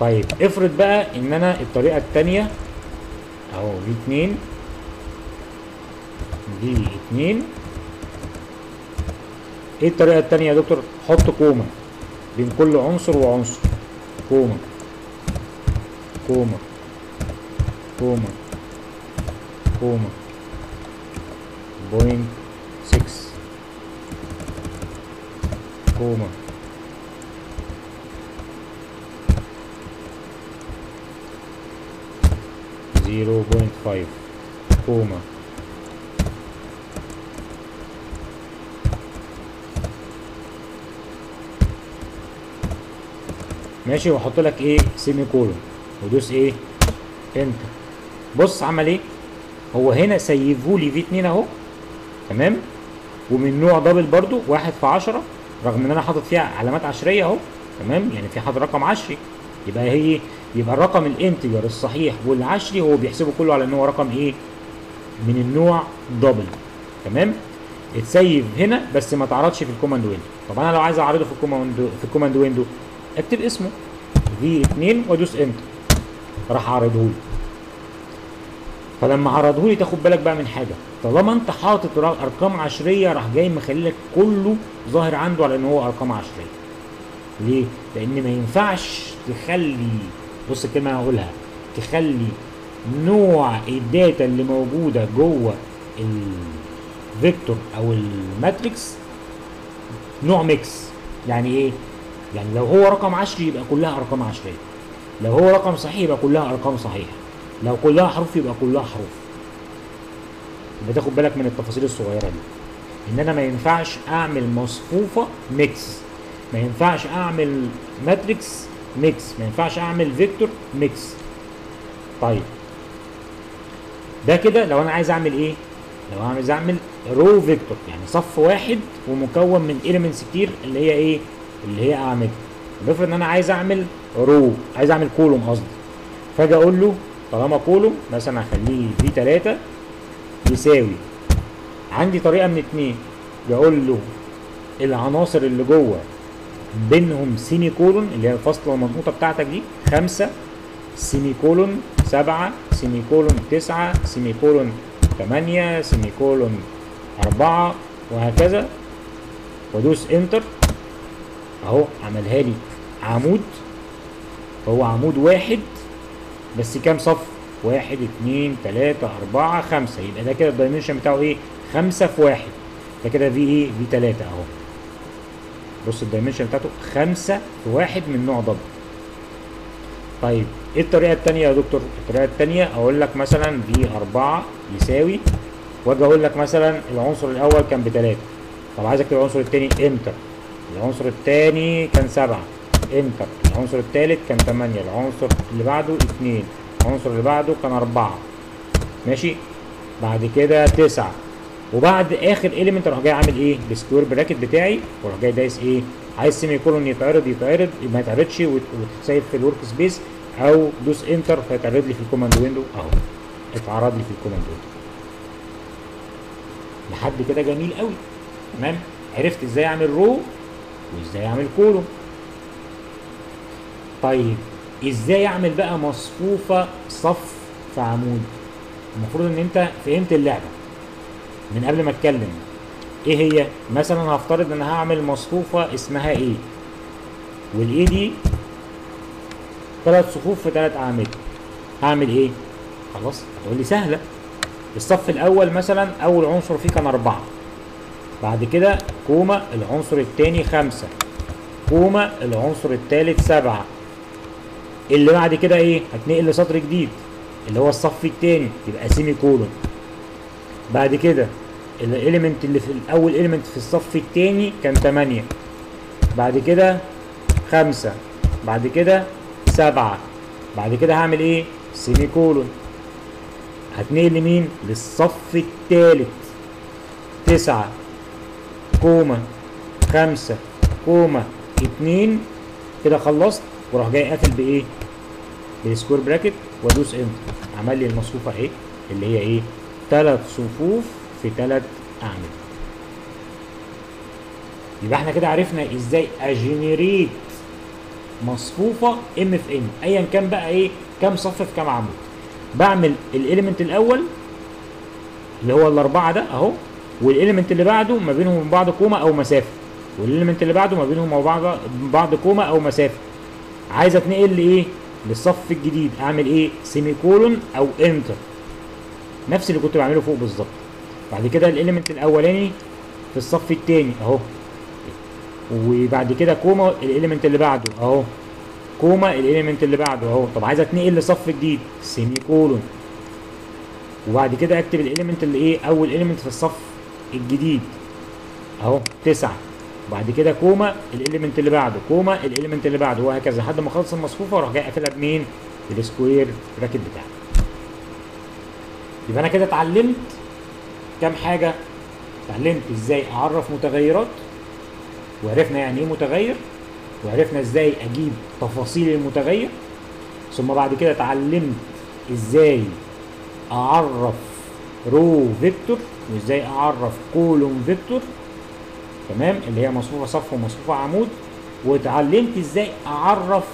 طيب افرض بقى إن أنا الطريقة الثانية أهو V 2 V 2 إيه الطريقة الثانية يا دكتور؟ حط comma بين كل عنصر وعنصر. comma. comma. comma. comma. point 6 comma. 0.5 comma. ماشي واحط لك إيه semicolon ودوس إيه enter بص عمل إيه؟ هو هنا سيفه لي V 2 أهو تمام؟ ومن نوع double برضو واحد في 10 رغم إن أنا حاطط فيها علامات عشرية أهو تمام؟ يعني في حاطط رقم عشري يبقى هي إيه؟ يبقى الرقم ال integer الصحيح والعشري هو بيحسبه كله على إن هو رقم إيه؟ من النوع double تمام؟ اتسيف هنا بس ما تعرضش في ال command window طب أنا لو عايز أعرضه في ال command في ال command window اكتب اسمه. V 2 وأدوس enter راح أعرضه لي فلما عرضه لي تاخد بالك بقى من حاجة. طالما أنت حاطط أرقام عشرية راح جاي مخلي لك كله ظاهر عنده على إن هو أرقام عشرية. ليه؟ لأن ما ينفعش تخلي بص الكلمة هقولها. تخلي نوع ال data اللي موجودة جوه ال vector أو ال matrix نوع mix. يعني إيه؟ يعني لو هو رقم عشري يبقى كلها أرقام عشرية. لو هو رقم صحيح يبقى كلها أرقام صحيحة. لو كلها حروف يبقى كلها حروف. يبقى تاخد بالك من التفاصيل الصغيرة دي. إن أنا ما ينفعش أعمل مصفوفة mix. ما ينفعش أعمل matrix mix. ما ينفعش أعمل vector mix. طيب. ده كده لو أنا عايز أعمل إيه؟ لو أنا عايز أعمل row vector يعني صف واحد ومكون من elements كتير اللي هي إيه؟ اللي هي أعمدة. بفرض إن أنا عايز أعمل row عايز أعمل column قصدي. فأجي أقول له طالما column مثلا هخليه V 3 يساوي. عندي طريقة من اتنين. يقول له العناصر اللي جوه بينهم semicolon اللي هي الفاصلة المضغوطة بتاعتك دي خمسة semicolon سبعة semicolon تسعة semicolon تمانية semicolon أربعة وهكذا. وادوس enter. أهو عملها لي عمود. هو عمود واحد بس كام صف؟ واحد اتنين تلاتة أربعة خمسة. يبقى ده كده ال dimension بتاعه إيه؟ خمسة في واحد. ده كده في إيه؟ V تلاتة أهو. بص ال dimension بتاعته خمسة في واحد من نوع double طيب إيه الطريقة التانية يا دكتور؟ الطريقة التانية أقول لك مثلا V أربعة يساوي وأجي أقول لك مثلا العنصر الأول كان بتلاتة. طب عايزك تبقى العنصر التاني enter العنصر التاني كان سبعة. enter العنصر التالت كان تمانية. العنصر اللي بعده اتنين. العنصر اللي بعده كان أربعة. ماشي؟ بعد كده تسعة. وبعد آخر element أروح جاي عامل إيه؟ ال square bracket بتاعي وأروح جاي دايس إيه؟ عايز semicolon يتعرض يتعرض ما يتعرضش وت- وتتسيب في ال workspace أو دوس enter فيتعرض لي في ال command window أهو. اتعرض لي في ال command window لحد كده جميل قوي تمام؟ عرفت إزاي أعمل row وإزاي أعمل column طيب إزاي أعمل بقى مصفوفة صف في عمود؟ المفروض إن أنت فهمت اللعبة. من قبل ما اتكلم. إيه هي؟ مثلا هفترض إن هعمل مصفوفة اسمها إيه؟ وال A دي؟ ثلاث صفوف في ثلاث أعمدة. هعمل إيه؟ خلاص هتقول لي سهلة. الصف الأول مثلا أول عنصر فيه كان أربعة. بعد كده comma العنصر الثاني خمسة. comma العنصر الثالث سبعة. اللي بعد كده إيه؟ هتنقل لسطر جديد اللي هو الصف الثاني يبقى semicolon بعد كده ال element اللي في الأول element في الصف الثاني كان 8 بعد كده خمسة. بعد كده سبعة. بعد كده هعمل إيه؟ semicolon هتنقل لمين؟ للصف الثالث تسعة. comma. خمسة. comma. اتنين. كده خلصت. وأروح جاي قافل بإيه؟ بال square bracket وأدوس enter عمل لي المصفوفة اهي اللي هي إيه؟ ثلاث صفوف في ثلاث أعمدة. يبقى إحنا كده عرفنا إزاي أ generate مصفوفة M في N ايا كان بقى إيه كام صف في كام عمود. بعمل ال element الأول اللي هو الأربعة ده أهو وال element اللي بعده ما بينهم وبين بعض comma أو مسافة. وال element اللي بعده ما بينهم وبعض بعض comma أو مسافة. عايز أتنقل لإيه؟ للصف الجديد. أعمل إيه؟ semicolon أو enter نفس اللي كنت بعمله فوق بالظبط. بعد كده ال element الأولاني في الصف الثاني أهو. وبعد كده comma ال element اللي بعده أهو. comma ال element اللي بعده أهو. طب عايز أتنقل لصف جديد. semicolon وبعد كده أكتب ال element اللي إيه؟ أول element في الصف الجديد. أهو. تسعة. وبعد كده comma ال element اللي بعده. comma ال element اللي بعده. وهكذا لحد ما أخلص المصفوفة وأروح جاي قافلها بمين؟ بال square bracket بتاعي يبقى أنا كده اتعلمت كام حاجة. اتعلمت إزاي أعرف متغيرات وعرفنا يعني إيه متغير وعرفنا إزاي أجيب تفاصيل المتغير ثم بعد كده اتعلمت إزاي أعرف row vector وإزاي أعرف column vector تمام اللي هي مصفوفة صف ومصفوفة عمود واتعلمت إزاي أعرف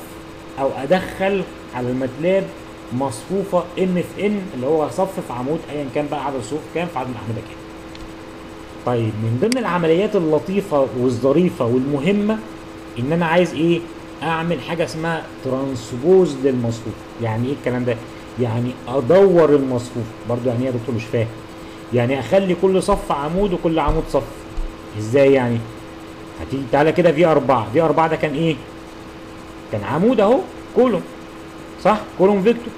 أو أدخل على الماتلاب مصفوفة m في n اللي هو صف في عمود ايا كان بقى عدد الصفوف كام؟ في عدد الاعمده كام؟ طيب من ضمن العمليات اللطيفة والظريفة والمهمة إن أنا عايز إيه؟ أعمل حاجة اسمها transpose للمصفوف. يعني إيه الكلام ده؟ يعني أدور المصفوف. برضو يعني إيه يا دكتور؟ مش فاهم. يعني أخلي كل صف عمود وكل عمود صف. إزاي يعني؟ هتيجي تعالى كده v أربعة. v أربعة ده كان إيه؟ كان عمود أهو column. صح؟ column vector.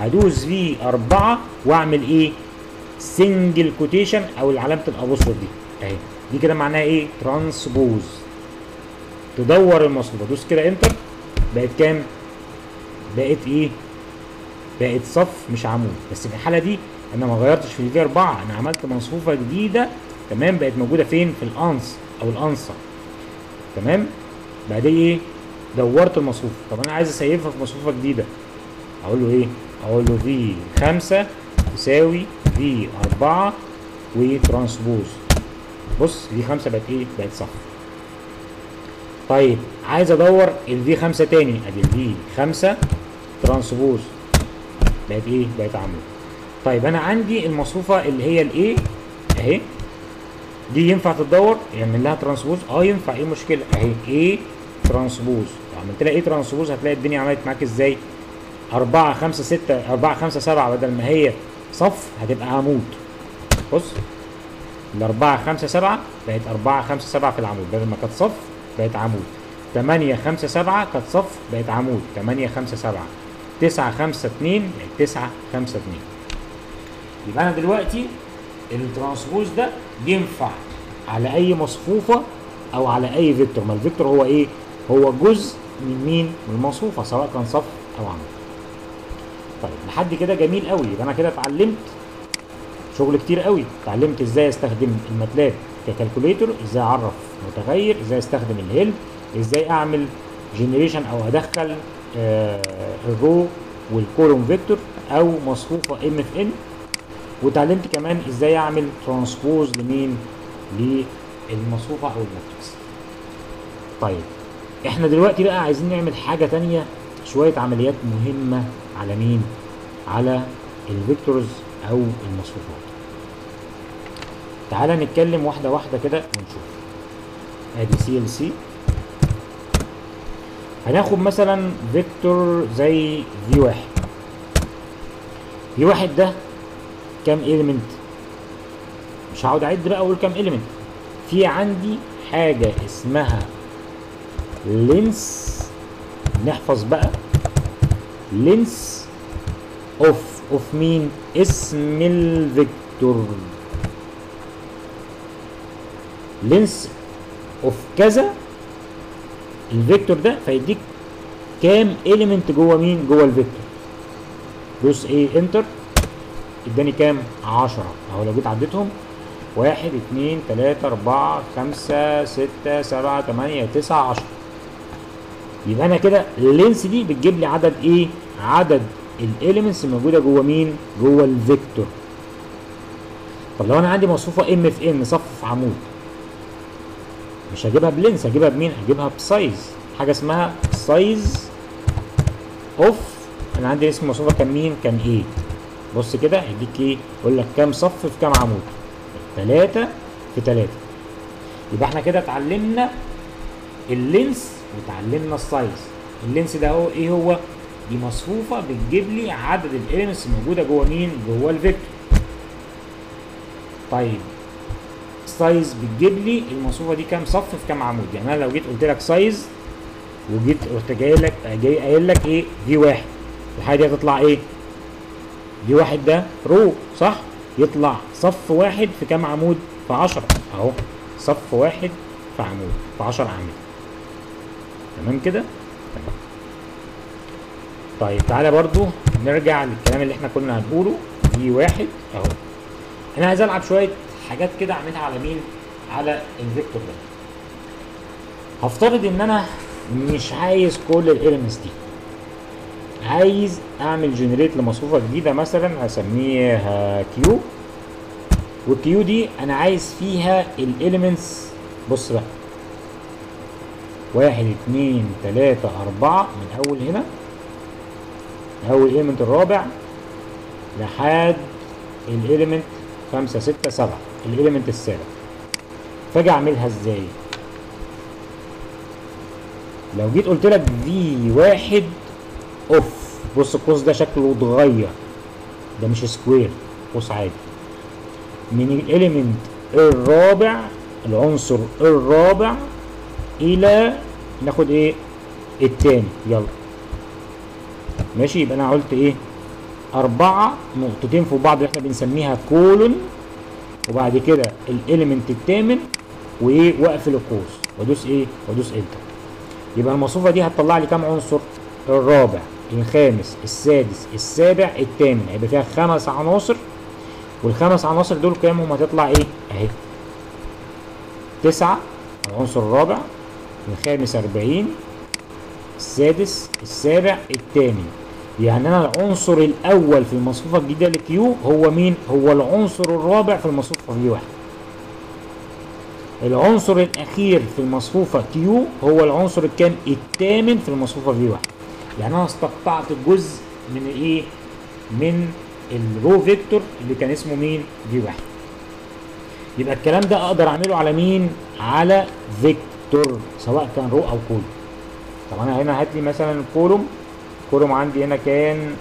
هدوس v أربعة وأعمل إيه؟ single quotation أو علامة ال apostrophe دي. أهي. دي كده معناها إيه؟ transpose تدور المصفوفة ادوس كده enter بقت كام؟ بقت إيه؟ بقت صف مش عمود. بس في الحالة دي أنا ما غيرتش في ال v 4 أنا عملت مصفوفة جديدة. تمام؟ بقت موجودة فين؟ في ال ans أو ال answer تمام؟ بعدين إيه؟ دورت المصفوفة. طب أنا عايز أ save ها في مصفوفة جديدة. أقول له إيه؟ أقول له v 5 تساوي v 4 و transpose بص v 5 بقت إيه؟ بقت صف طيب عايز أدور ال v 5 تاني. أدي ال v 5 transpose. بقت إيه؟ بقت عمود طيب أنا عندي المصفوفة اللي هي ال A أهي. دي ينفع تتدور؟ يعمل لها transpose. آه ينفع. إيه المشكلة؟ أهي. A transpose. عملت لها A transpose هتلاقي الدنيا عملت معاك إزاي؟ 4 5 6 4 5 7 بدل ما هي صف هتبقى عمود. بص ال 4 5 7 بقت 4 5 7 في العمود بدل ما كانت صف بقت عمود. 8 5 7 كانت صف بقت عمود 8 5 7 9 5 2 بقت 9 5 2 يبقى أنا دلوقتي ال transpose ده ينفع على أي مصفوفة أو على أي vector. ما ال vector هو إيه؟ هو جزء من مين؟ من المصفوفة سواء كان صف أو عمود. طيب لحد كده جميل قوي. يبقى أنا كده اتعلمت شغل كتير قوي. اتعلمت إزاي استخدم الماتلاب ك calculator إزاي اعرف متغير إزاي استخدم ال help إزاي اعمل generation أو ادخل آه ال row وال column vector أو مصفوفة m في n وتعلمت كمان إزاي اعمل transpose لمين؟ للمصفوفة أو ال matrix. طيب إحنا دلوقتي بقى عايزين نعمل حاجة تانية شوية عمليات مهمة على مين؟ على ال vectors أو المصفوفات. تعالى نتكلم واحدة واحدة كده ونشوف. أدي سي ال سي هناخد مثلا vector زي v واحد. v واحد ده كام element مش هقعد أعد بقى أقول كام element في عندي حاجة اسمها length نحفظ بقى. length of of مين؟ اسم ال vector. length of كذا ال vector ده فيديك كام element جوه مين؟ جوه ال vector. دوس إيه enter اداني كام؟ 10 اهو لو جيت عديتهم. واحد اتنين تلاتة أربعة خمسة ستة سبعة تمانية تسعة عشرة. يبقى أنا كده ال length دي بتجيب لي عدد إيه؟ عدد ال elements الموجودة جوه مين؟ جوه ال vector. طب لو أنا عندي مصفوفة m في صف في عمود مش هجيبها ب length هجيبها بمين؟ هجيبها ب size حاجة اسمها size of أنا عندي اسم مصفوفة كان مين؟ كان A؟ بص كده هيديك إيه؟ يقول لك كام صف في كام عمود؟ تلاتة في تلاتة يبقى إحنا كده اتعلمنا ال length وتعلمنا ال size ال length ده هو إيه هو دي مصفوفة بتجيب لي عدد ال elements الموجودة جوه مين؟ جوه ال vector. طيب size بتجيب لي المصفوفة دي كام؟ صف في كام عمود؟ يعني أنا لو جيت قلت لك size وجيت قلت جاي لك جاي قايل لك إيه؟ v واحد. الحاجة دي هتطلع إيه؟ v واحد ده row صح؟ يطلع صف واحد في كام عمود؟ في 10 أهو صف واحد في عمود في 10 اعمده. تمام كده؟ طيب تعالى برضو نرجع للكلام اللي إحنا كنا هنقوله دي واحد اهو. أنا عايز العب شوية حاجات كده اعملها على مين؟ على ال vector ده. هفترض ان أنا مش عايز كل ال elements دي. عايز اعمل generate لمصفوفة جديدة مثلا هسميها q وال q دي أنا عايز فيها ال elements بص بقى واحد اتنين تلاتة أربعة من أول هنا اول element الرابع لحد ال element خمسة ستة سبعة ال element السابع. فاجي أعملها إزاي؟ لو جيت قلت لك V واحد of بص القوس ده شكله اتغير. ده مش square قوس عادي. من ال element الرابع العنصر الرابع إلى ناخد إيه؟ التاني. يلا. ماشي؟ يبقى أنا قلت إيه؟ أربعة نقطتين في بعض إحنا بنسميها colon وبعد كده ال element الثامن وإيه؟ واقفل القوس. وأدوس إيه؟ وأدوس انتر يبقى المصفوفة دي هتطلع لي كام عنصر؟ الرابع الخامس السادس السابع الثامن. هيبقى فيها خمس عناصر. والخمس عناصر دول قيمهم هتطلع إيه؟ أهي. تسعة العنصر الرابع الخامس أربعين السادس السابع الثامن. يعني أنا العنصر الأول في المصفوفة الجديده لكيو هو مين؟ هو العنصر الرابع في المصفوفة في واحد. العنصر الأخير في المصفوفة Q هو العنصر الكام؟ الثامن في المصفوفة V واحد. يعني أنا استقطعت جزء من إيه؟ من ال row vector اللي كان اسمه مين؟ V واحد. يبقى الكلام ده أقدر أعمله على مين؟ على vector سواء كان row أو column طب أنا هنا هات لي مثلا ال column ال column عندي هنا كان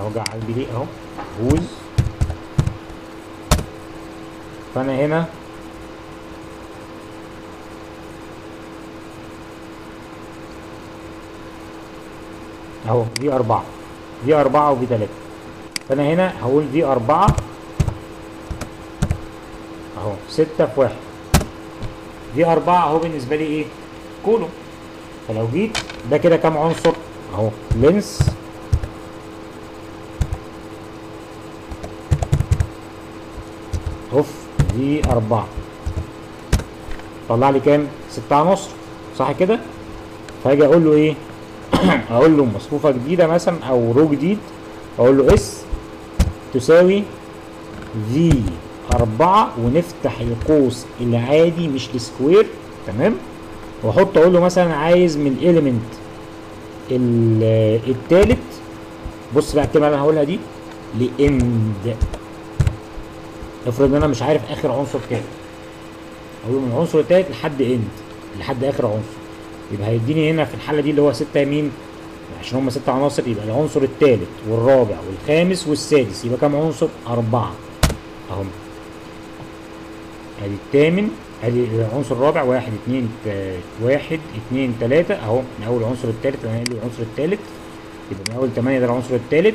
اوجع قلبي ليه أهو. هوز فأنا هنا أهو دي أربعة. دي أربعة وفي ثلاثة فأنا هنا هقول دي أربعة. 6 في 1 دي 4 أهو بالنسبة لي إيه؟ كولوم فلو جيت ده كده كام عنصر؟ أهو length. of V 4 طلع لي كام؟ 6 عناصر صح كده؟ فأجي أقول له إيه؟ أقول له مصفوفة جديدة مثلا أو row جديد أقول له S تساوي V أربعة ونفتح القوس العادي مش ال square تمام؟ وأحط أقول له مثلا عايز من الاليمنت التالت بص بقى الكلمة اللي أنا هقولها دي لإند. افرض إن أنا مش عارف آخر عنصر كام. أقول له من العنصر التالت لحد إند لحد آخر عنصر. يبقى هيديني هنا في الحالة دي اللي هو 6 يمين عشان هم ست عناصر يبقى العنصر الثالث والرابع والخامس والسادس يبقى كام عنصر؟ أربعة. أهم أدي الثامن أدي العنصر الرابع واحد اتنين واحد اتنين تلاتة أهو من أول العنصر الثالث قايل العنصر الثالث يبقى من أول تمانية ده العنصر الثالث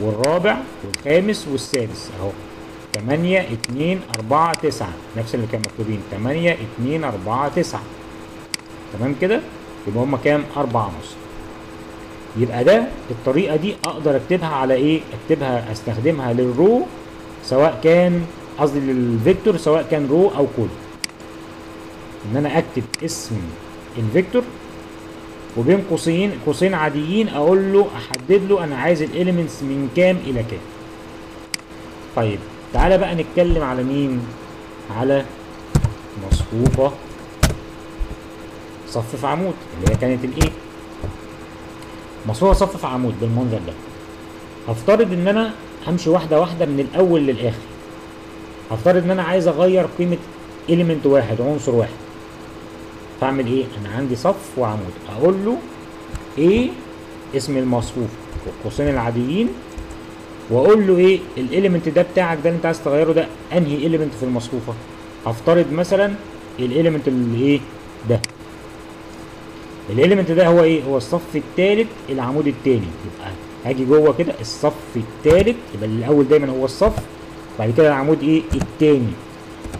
والرابع والخامس والسادس أهو تمانية اتنين أربعة تسعة نفس اللي كانوا مكتوبين تمانية اتنين أربعة تسعة تمام كده؟ يبقى هما كام؟ أربع عناصر يبقى ده الطريقة دي أقدر أكتبها على إيه؟ أكتبها أستخدمها لل row سواء كان قصدي لل vector سواء كان row أو column. إن أنا أكتب اسم ال vector وبين قوسين قوسين عاديين أقول له أحدد له أنا عايز ال elements من كام إلى كام. طيب تعالى بقى نتكلم على مين؟ على مصفوفة صف في عمود اللي هي كانت الإيه؟ مصفوفة صف في عمود بالمنظر ده. هفترض إن أنا همشي واحدة واحدة من الأول للآخر. هفترض إن أنا عايز أغير قيمة element واحد عنصر واحد. فاعمل إيه؟ أنا عندي صف وعمود. أقول له إيه اسم المصفوف والقوسين العاديين وأقول له إيه؟ ال element ده بتاعك ده اللي أنت عايز تغيره ده أنهي element في المصفوفة؟ هفترض مثلا ال element اللي إيه؟ ده. ال element ده هو إيه؟ هو الصف الثالث العمود الثاني يبقى هاجي جوه كده الصف الثالث يبقى الأول دايما هو الصف بعد كده العمود إيه؟ الثاني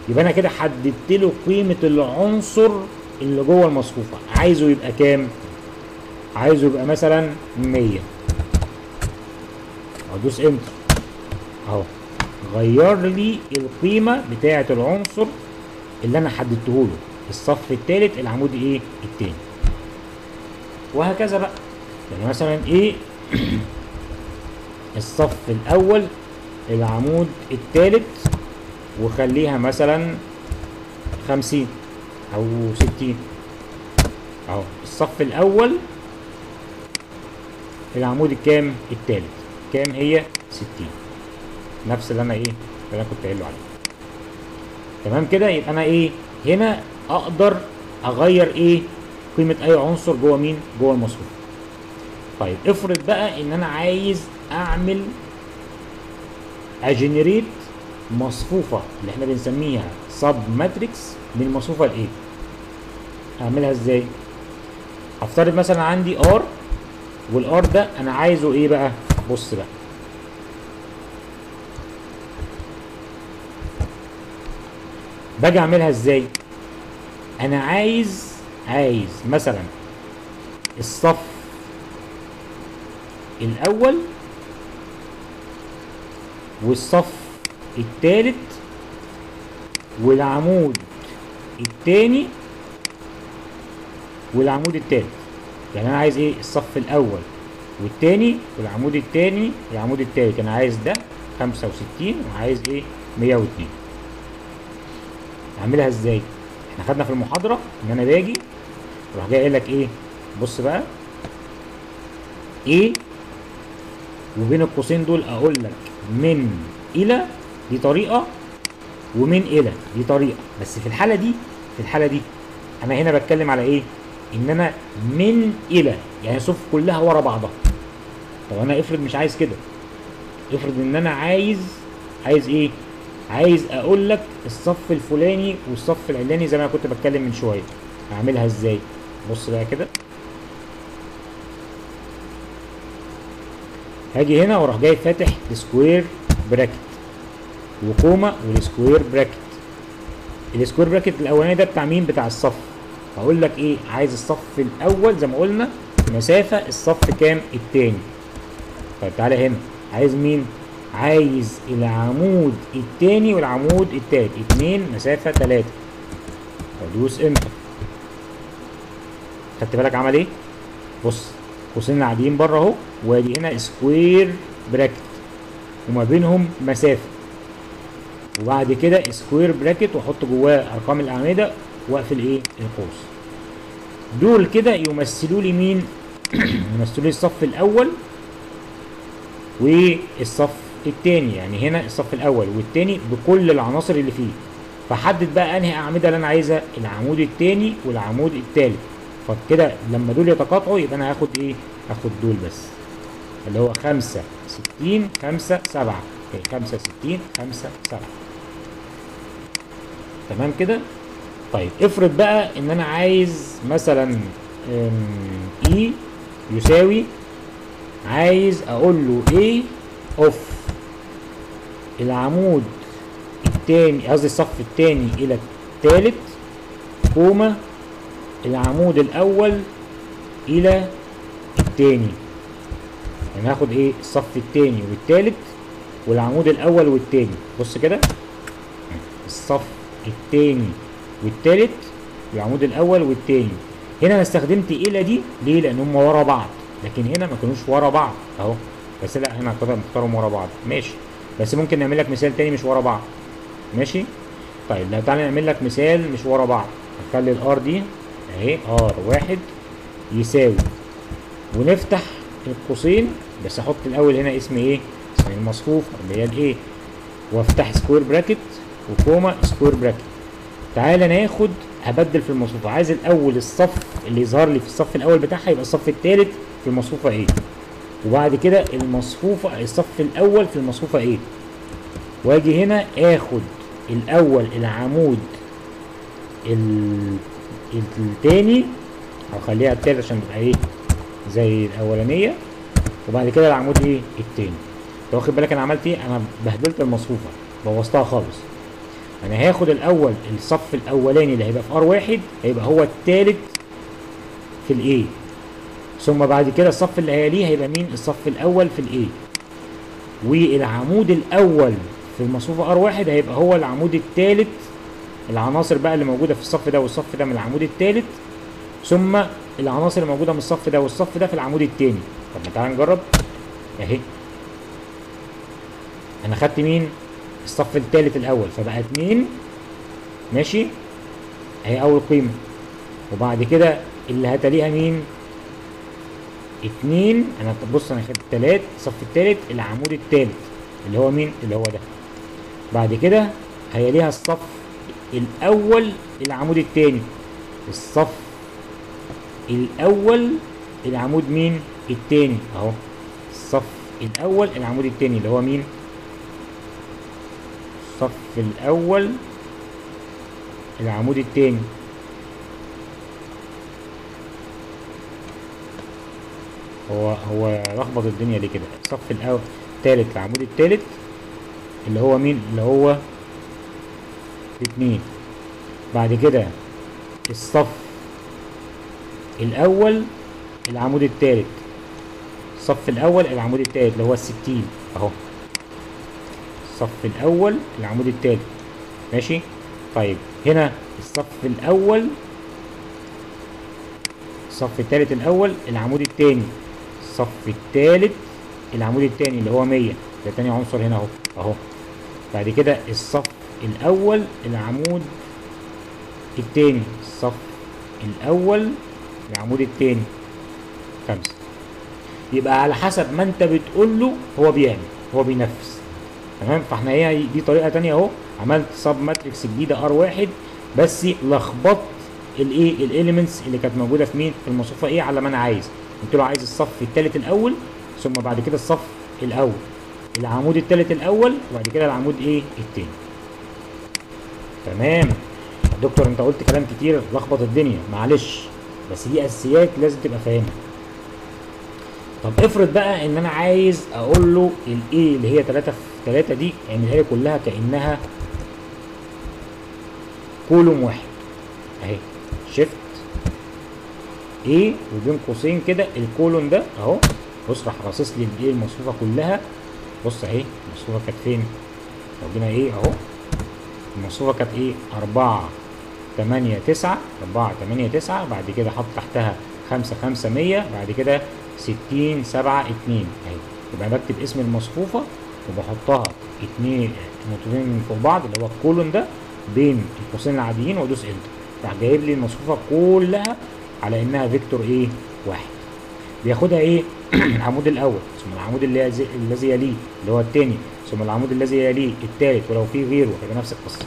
يبقى أنا كده حددت له قيمة العنصر اللي جوه المصفوفة. عايزه يبقى كام؟ عايزه يبقى مثلا 100 ادوس enter اهو. غير لي القيمة بتاعة العنصر اللي أنا حددته له. الصف الثالث العمود إيه؟ الثاني وهكذا بقى. يعني مثلا إيه؟ الصف الأول العمود الثالث وخليها مثلا خمسين أو ستين. أهو الصف الأول العمود الكام؟ الثالث كام هي؟ ستين. نفس اللي أنا إيه اللي أنا كنت قايل له عليه. تمام كده؟ يبقى أنا إيه هنا أقدر أغير إيه قيمة أي عنصر جوه مين؟ جوه المصفوفة. طيب افرض بقى إن أنا عايز أعمل generate مصفوفة اللي إحنا بنسميها sub matrix من المصفوفه ال A أعملها إزاي؟ هفترض مثلا عندي R وال R ده أنا عايزه إيه بقى؟ بص بقى. باجي أعملها إزاي؟ أنا عايز عايز مثلا الصف الأول والصف الثالث والعمود الثاني والعمود الثالث يعني أنا عايز إيه؟ الصف الأول والثاني والعمود الثاني والعمود الثالث أنا عايز ده 65 وعايز إيه؟ 102 أعملها إزاي؟ إحنا خدنا في المحاضرة إن أنا باجي أروح جاي قايل لك إيه؟ بص بقى. إيه؟ وبين القوسين دول أقول لك من إلى دي طريقه ومن إلى دي طريقه بس في الحالة دي في الحالة دي أنا هنا بتكلم على إيه؟ إن أنا من إلى يعني الصفوف كلها ورا بعضها. طب أنا افرض مش عايز كده. افرض إن أنا عايز عايز إيه؟ عايز أقول لك الصف الفلاني والصف العلاني زي ما أنا كنت بتكلم من شوية. أعملها إزاي؟ بص بقى كده. هاجي هنا وأروح جاي فاتح السكوير براكت. وكوما والسكوير براكت. السكوير براكت الأولاني ده بتاع مين؟ بتاع الصف. هقول لك إيه؟ عايز الصف الأول زي ما قلنا مسافة الصف كام؟ التاني. طيب تعالى هنا. عايز مين؟ عايز العمود التاني والعمود التالت. اتنين مسافة تلاتة. وادوس enter خدت بالك عمل إيه؟ بص قوسين قاعدين بره اهو وادي هنا square bracket وما بينهم مسافة. وبعد كده square bracket واحط جواه أرقام الأعمدة واقفل إيه؟ القوس. دول كده يمثلوا لي مين؟ يمثلوا لي الصف الأول والصف التاني. يعني هنا الصف الأول والتاني بكل العناصر اللي فيه. فحدد بقى أنهي أعمدة اللي أنا عايزها العمود التاني والعمود التالت. فكده لما دول يتقاطعوا يبقى أنا هاخد إيه؟ هاخد دول بس. اللي هو خمسة ستين خمسة سبعة. خمسة ستين خمسة سبعة. تمام كده؟ طيب افرض بقى إن أنا عايز مثلا اي يساوي عايز أقول له إيه of العمود التاني قصدي الصف التاني إلى التالت comma العمود الأول إلى التاني يعني هاخد إيه؟ الصف التاني والتالت والعمود الأول والتاني بص كده. الصف التاني والتالت والعمود الأول والتاني هنا أنا استخدمت إلى دي. ليه؟ لأن هم ورا بعض. لكن هنا ما كانوش ورا بعض أهو. بس لا هنا مختارهم ورا بعض. ماشي. بس ممكن نعمل لك مثال تاني مش ورا بعض. ماشي؟ طيب لا تعالى نعمل لك مثال مش ورا بعض. هنخلي ال R دي اهي R واحد يساوي. ونفتح القوسين بس أحط الأول هنا اسم إيه؟ اسم المصفوف هي ال A وأفتح square bracket و comma square bracket تعالى ناخد هبدل في المصفوفة. عايز الأول الصف اللي يظهر لي في الصف الأول بتاعها يبقى الصف الثالث في المصفوفة إيه؟ وبعد كده المصفوفة الصف الأول في المصفوفة إيه؟ وأجي هنا آخد الأول العمود التاني هخليها التالت عشان تبقى إيه زي الأولانية. وبعد كده العمود إيه التاني. أنت واخد بالك أنا عملت إيه؟ أنا بهدلت المصفوفة بوظتها خالص. أنا هاخد الأول الصف الأولاني اللي هيبقى في R واحد هيبقى هو التالت في ال A ثم بعد كده الصف اللي هيليه هيبقى مين؟ الصف الأول في ال A والعمود الأول في المصفوفة R واحد هيبقى هو العمود التالت العناصر بقى اللي موجودة في الصف ده والصف ده من العمود التالت ثم العناصر اللي موجودة من الصف ده والصف ده في العمود التاني. طب ما تعالى نجرب. اهي. أنا خدت مين؟ الصف التالت الأول فبقى اتنين ماشي. اهي أول قيمة. وبعد كده اللي هتليها مين؟ اتنين. أنا بص أنا خدت تلات. الصف التالت العمود التالت. اللي هو مين؟ اللي هو ده. بعد كده هيليها الصف الأول العمود التاني. الصف الأول العمود مين؟ التاني. أهو. الصف الأول العمود التاني اللي هو مين؟ الصف الأول العمود التاني. هو هو لخبط الدنيا ليه كده؟ الصف الأول التالت العمود التالت اللي هو مين؟ اللي هو اتنين بعد كده الصف الأول العمود التالت الصف الأول العمود التالت اللي هو الستين أهو. الصف الأول العمود التالت ماشي؟ طيب هنا الصف الأول الصف التالت الأول العمود التاني الصف التالت العمود التاني اللي هو 100 ده تاني عنصر هنا أهو. أهو. بعد كده الصف الأول العمود التاني الصف الأول العمود التاني خمسة. يبقى على حسب ما انت بتقول له هو بيعمل هو بينفذ. تمام؟ فاحنا هي دي طريقة تانية اهو. عملت sub matrix جديدة R واحد بس لخبطت الايه ال elements اللي كانت موجودة في مين؟ في المصفوفه إيه على ما أنا عايز. قلت له عايز الصف الثالث الأول ثم بعد كده الصف الأول. العمود الثالث الأول وبعد كده العمود إيه الثاني تمام. دكتور انت قلت كلام كتير لخبط الدنيا. معلش بس دي أساسيات لازم تبقى فاهمها. طب افرض بقى إن أنا عايز أقول له الايه اللي هي 3 في 3 دي اعملها لي كلها كأنها كولوم واحد. أهي شيفت إيه وبين قوسين كده الكولون ده أهو. بص راح راصص لي الايه المصفوفة كلها. بص أهي المصفوفة كانت فين؟ لو جينا إيه؟ أهو. المصفوفة كانت إيه؟ أربعة تمانية تسعة أربعة تمانية تسعة بعد كده حط تحتها خمسة خمسة مية بعد كده ستين سبعة اتنين. أهي. يبقى بكتب اسم المصفوفة وبحطها اتنين نقطتين فوق بعض اللي هو الكولون ده بين القوسين العاديين وأدوس enter راح جايب لي المصفوفة كلها على إنها vector إيه؟ واحد. بياخدها إيه؟ العمود الأول ثم العمود الذي يليه اللي هو الثاني ثم العمود الذي يليه الثالث ولو في غيره هيبقى نفس القصة.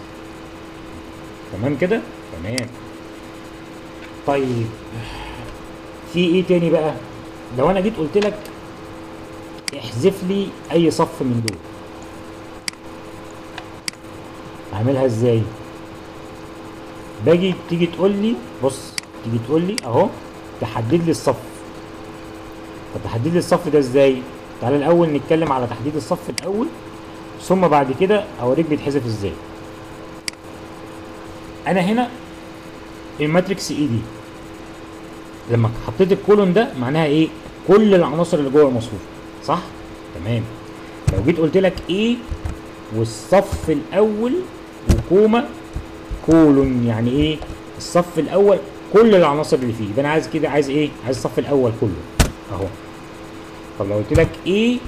تمام كده؟ تمام. طيب في إيه تاني بقى؟ لو أنا جيت قلت لك احذف لي أي صف من دول. أعملها إزاي؟ باجي تيجي تقول لي بص تيجي تقول لي أهو تحدد لي الصف. طب تحديد الصف ده إزاي؟ تعالى الأول نتكلم على تحديد الصف الأول ثم بعد كده أوريك بيتحذف إزاي. أنا هنا ال matrix A دي لما حطيت ال colon ده معناها إيه؟ كل العناصر اللي جوه المصفوفة. صح؟ تمام. لو جيت قلت لك إيه والصف الأول وكوما كولون يعني إيه؟ الصف الأول كل العناصر اللي فيه. يبقى أنا عايز كده عايز إيه؟ عايز الصف الأول كله. أهو. طب لو قلت لك إيه؟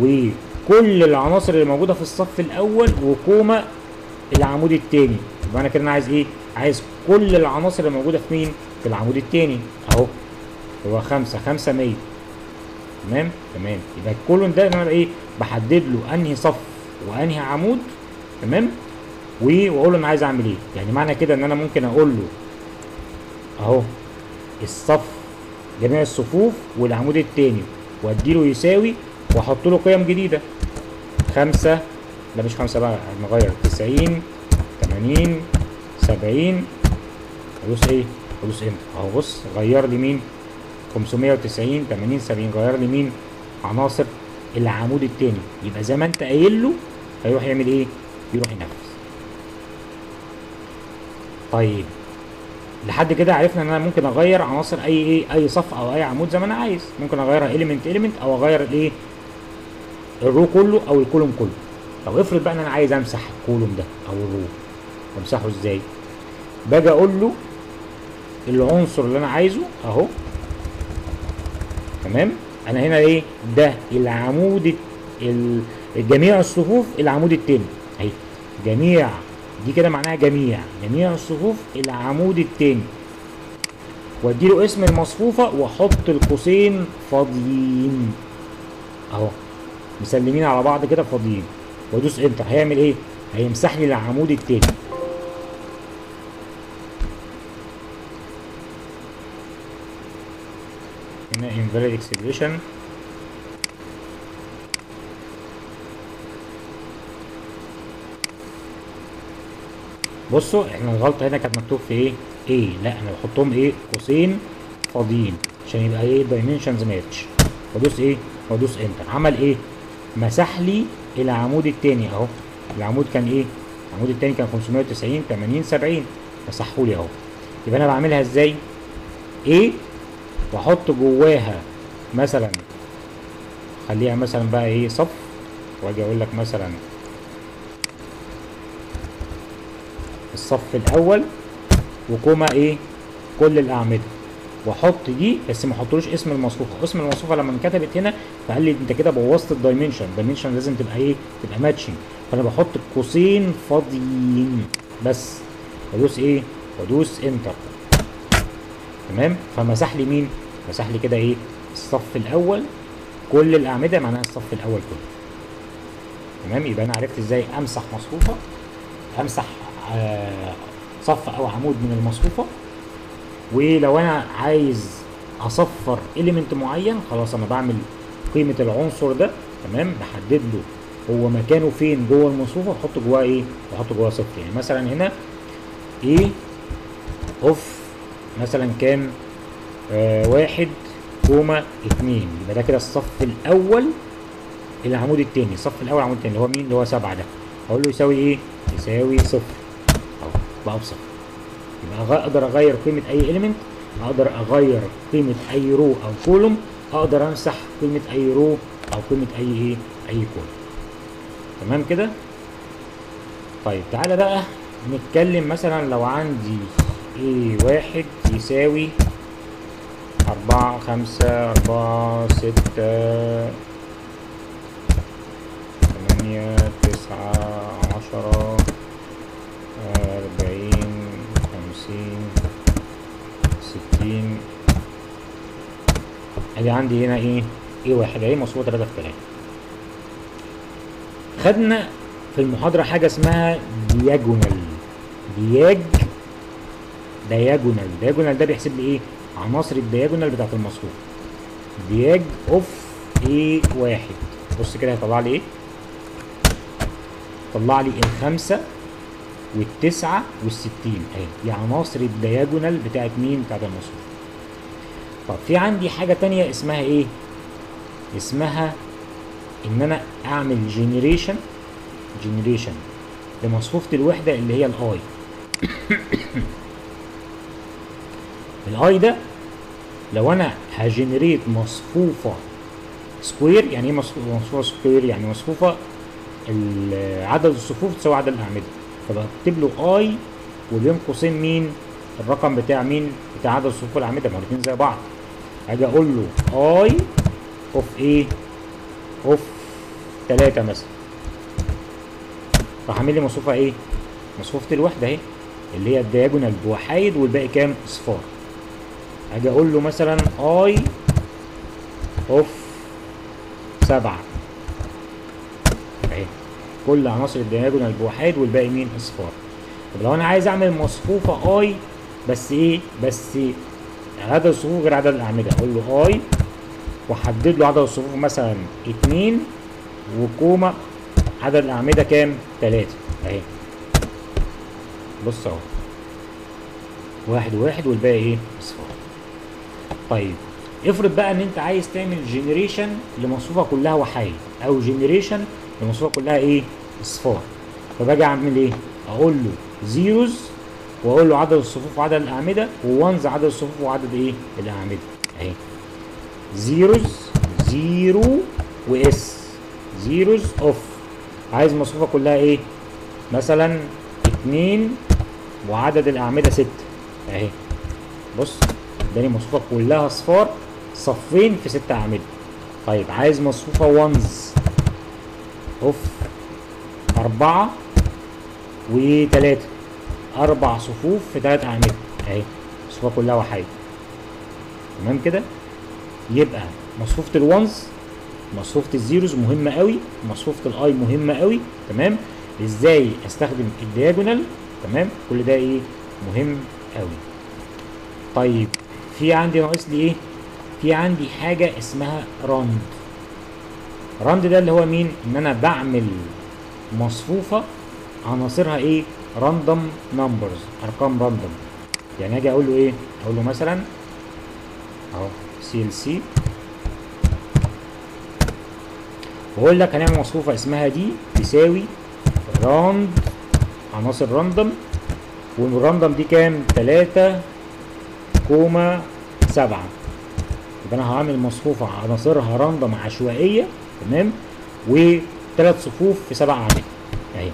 وكل العناصر اللي موجودة في الصف الأول وكوما العمود الثاني يبقى أنا كده أنا عايز إيه؟ عايز كل العناصر اللي موجودة في مين؟ في العمود الثاني أهو. هو خمسة خمسة مية. تمام؟ تمام. يبقى الكولون ده أنا إيه؟ بحدد له أنهي صف وأنهي عمود. تمام؟ وأقول له أنا عايز أعمل إيه؟ يعني معنى كده إن أنا ممكن أقول له أهو الصف جميع الصفوف والعمود التاني. واديله يساوي واحط له قيم جديدة. خمسة لا مش خمسة بقى نغير. تسعين تمانين سبعين. ادوس إيه؟ ادوس enter أهو بص غير لي مين؟ 590 80 70 غير لي مين؟ عناصر العمود التاني. يبقى زي ما أنت قايل له هيروح يعمل إيه؟ يروح ينفذ. طيب. لحد كده عرفنا إن أنا ممكن أغير عناصر أي إيه أي صف أو أي عمود زي ما أنا عايز. ممكن اغيرها element element أو أغير الايه ال row كله أو ال column كله. طب افرض بقى إن أنا عايز أمسح الكولوم ده أو الرو أمسحه إزاي؟ باجي أقول له العنصر اللي أنا عايزه أهو. تمام؟ أنا هنا إيه؟ ده العمود ال- جميع الصفوف العمود التاني. أهي جميع دي كده معناها جميع. جميع الصفوف العمود التاني. وادي له اسم المصفوفة واحط القوسين فاضيين. اهو. مسلمين على بعض كده فاضيين. وادوس انتر هيعمل إيه؟ هيمسح لي العمود التاني. هنا invalid expression بصوا إحنا الغلطة هنا كانت مكتوب في إيه؟ إيه لا أنا بحطهم إيه؟ قوسين فاضيين. عشان يبقى إيه؟ dimensions match وادوس إيه؟ وادوس enter عمل إيه؟ مسح لي العمود التاني أهو. العمود كان إيه؟ العمود التاني كان 590 80 70 مسحه لي أهو. يبقى أنا بعملها إزاي؟ A وأحط جواها مثلا خليها مثلا بقى إيه؟ صف. وأجي أقول لك مثلا الصف الأول. و comma إيه؟ كل الأعمدة. واحط دي بس ما احطلوش اسم المصفوفة. اسم المصفوفة لما انكتبت هنا فقال لي انت كده بوظت ال dimension. ال dimension لازم تبقى إيه؟ تبقى matching. فأنا بحط قوسين فاضيين. بس. وادوس إيه؟ وادوس enter. تمام؟ فمسح لي مين؟ مسح لي كده إيه؟ الصف الأول. كل الأعمدة معناها الصف الأول كله. تمام؟ يبقى أنا عرفت إزاي أمسح مصفوفة. أمسح صف أو عمود من المصفوفة. ولو أنا عايز أصفر element معين خلاص أنا بعمل قيمة العنصر ده تمام؟ بحدد له هو مكانه فين جوه المصفوفة واحط جواه إيه؟ واحط جواه صفر. يعني مثلا هنا A of مثلا كام؟ آه واحد comma اتنين. يبقى ده كده الصف الأول العمود التاني. الصف الأول العمود التاني اللي هو مين؟ اللي هو سبعة ده. أقول له يساوي إيه؟ يساوي صفر. بصفر يبقى أقدر أغير قيمة أي element أقدر أغير قيمة أي row أو column أقدر أمسح قيمة أي row أو قيمة أي إيه أي column تمام كده؟ طيب تعالى بقى نتكلم مثلا لو عندي A واحد يساوي أربعة خمسة أربعة ستة ثمانية تسعة عشرة ادي عندي هنا إيه؟ إيه واحد؟ اهي مصفوفة تلاتة في تلاتة خدنا في المحاضرة حاجة اسمها دياجونال diag diagonal diagonal ده بيحسب لي إيه؟ عناصر ال diagonal بتاعت المصفوفة diag of A واحد. بص كده هيطلع لي إيه؟ طلع لي الخمسة والتسعة والستين. أهي دي عناصر ال diagonal بتاعت مين؟ بتاعت المصفوفة طب في عندي حاجة تانية اسمها إيه؟ اسمها إن أنا أعمل generation generation لمصفوفة الوحدة اللي هي ال eye ال eye ده لو أنا ه generate مصفوفة square يعني إيه مصفوفة square يعني مصفوفة عدد الصفوف تساوي عدد الأعمدة. فبكتب له eye وبين قوسين مين؟ الرقم بتاع مين؟ بتاع عدد الصفوف والأعمدة ما الاثنين زي بعض. أجي أقول له eye of إيه of 3 مثلا. راح عامل لي مصفوفه إيه؟ مصفوفه الوحده أهي اللي هي ال diagonal بوحايد والباقي كام؟ إصفار. أجي أقول له مثلا eye of 7 أهي كل عناصر ال diagonal بوحايد والباقي مين؟ إصفار. طب لو أنا عايز أعمل مصفوفه eye بس إيه؟ بس عدد الصفوف غير عدد الأعمدة. أقول له eye واحدد له عدد الصفوف مثلا اتنين و comma عدد الأعمدة كام؟ تلاتة. أهي. بص أهو. واحد وواحد والباقي إيه؟ أصفار. طيب. افرض بقى إن أنت عايز تعمل generation لمصفوفة كلها وحايد أو generation لمصفوفة كلها إيه؟ أصفار. فباجي أعمل إيه؟ أقول له zeros وأقول له عدد الصفوف وعدد الأعمدة و ones عدد الصفوف وعدد إيه؟ الأعمدة. أهي. zeros zero واس zeros of عايز مصفوفة كلها إيه؟ مثلا اتنين وعدد الأعمدة ستة. أهي. بص اداني مصفوفة كلها اصفار صفين في ستة أعمدة. طيب عايز مصفوفة ones اوف أربعة وتلاتة أربع صفوف في تلات أعمدة. أهي مصفوفه كلها وحايد. تمام كده؟ يبقى مصفوفة ال ones مصفوفة ال zeros مهمة قوي مصفوفة ال eye مهمة قوي تمام؟ إزاي أستخدم ال diagonal تمام؟ كل ده إيه؟ مهم قوي. طيب في عندي ناقص لي إيه؟ في عندي حاجة اسمها راند راند ده اللي هو مين؟ إن أنا بعمل مصفوفة عناصرها إيه؟ random numbers أرقام random يعني أجي أقول له إيه؟ أقول له مثلا أهو سي ال سي وأقول لك هنعمل مصفوفة اسمها D تساوي راند عناصر random وال random دي كام؟ 3 comma 7 يبقى أنا هعمل مصفوفة عناصرها random عشوائية تمام؟ وثلاث صفوف في سبع اعمده أهي.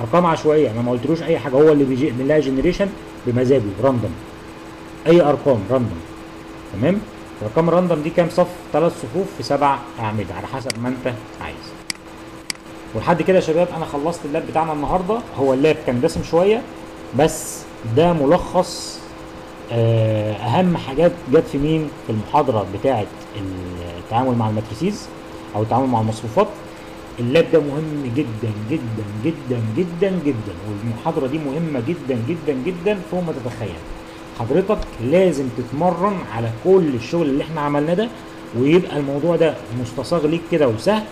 أرقام عشوائية. أنا ما قلتلوش أي حاجة. هو اللي بيعمل لها generation بمزاجه random أي أرقام random تمام؟ الارقام random دي كام صف؟ ثلاث صفوف في سبع أعمدة على حسب ما أنت عايز. ولحد كده يا شباب أنا خلصت ال lab بتاعنا النهارده. هو ال lab كان دسم شوية بس ده ملخص أهم حاجات جت في مين في المحاضرة بتاعه التعامل مع ال matrices أو التعامل مع المصفوفات. ال lab ده مهم جدا جدا جدا جدا جدا. والمحاضرة دي مهمة جدا جدا جدا فوق ما تتخيل. حضرتك لازم تتمرن على كل الشغل اللي إحنا عملناه ده ويبقى الموضوع ده مستساغ ليك كده وسهل.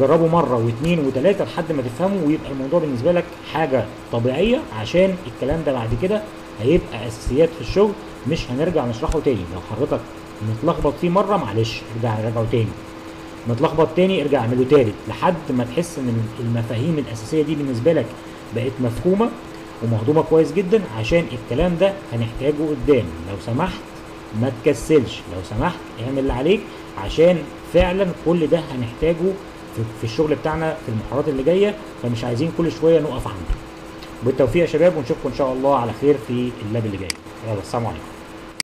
جربه مرة واثنين وثلاثه لحد ما تفهمه ويبقى الموضوع بالنسبة لك حاجة طبيعية عشان الكلام ده بعد كده هيبقى أساسيات في الشغل. مش هنرجع نشرحه تاني. لو حضرتك متلخبط فيه مرة معلش ارجع راجعه تاني. متلخبط تاني ارجع اعمله تالت لحد ما تحس ان المفاهيم الأساسية دي بالنسبة لك بقت مفهومة ومهضومة كويس جدا عشان الكلام ده هنحتاجه قدام. لو سمحت ما تكسلش لو سمحت اعمل اللي عليك عشان فعلا كل ده هنحتاجه في, الشغل بتاعنا في المحاضرات اللي جاية. فمش عايزين كل شوية نقف عنده. بالتوفيق يا شباب ونشوفكم إن شاء الله على خير في اللاب اللي جاي. يلا السلام عليكم.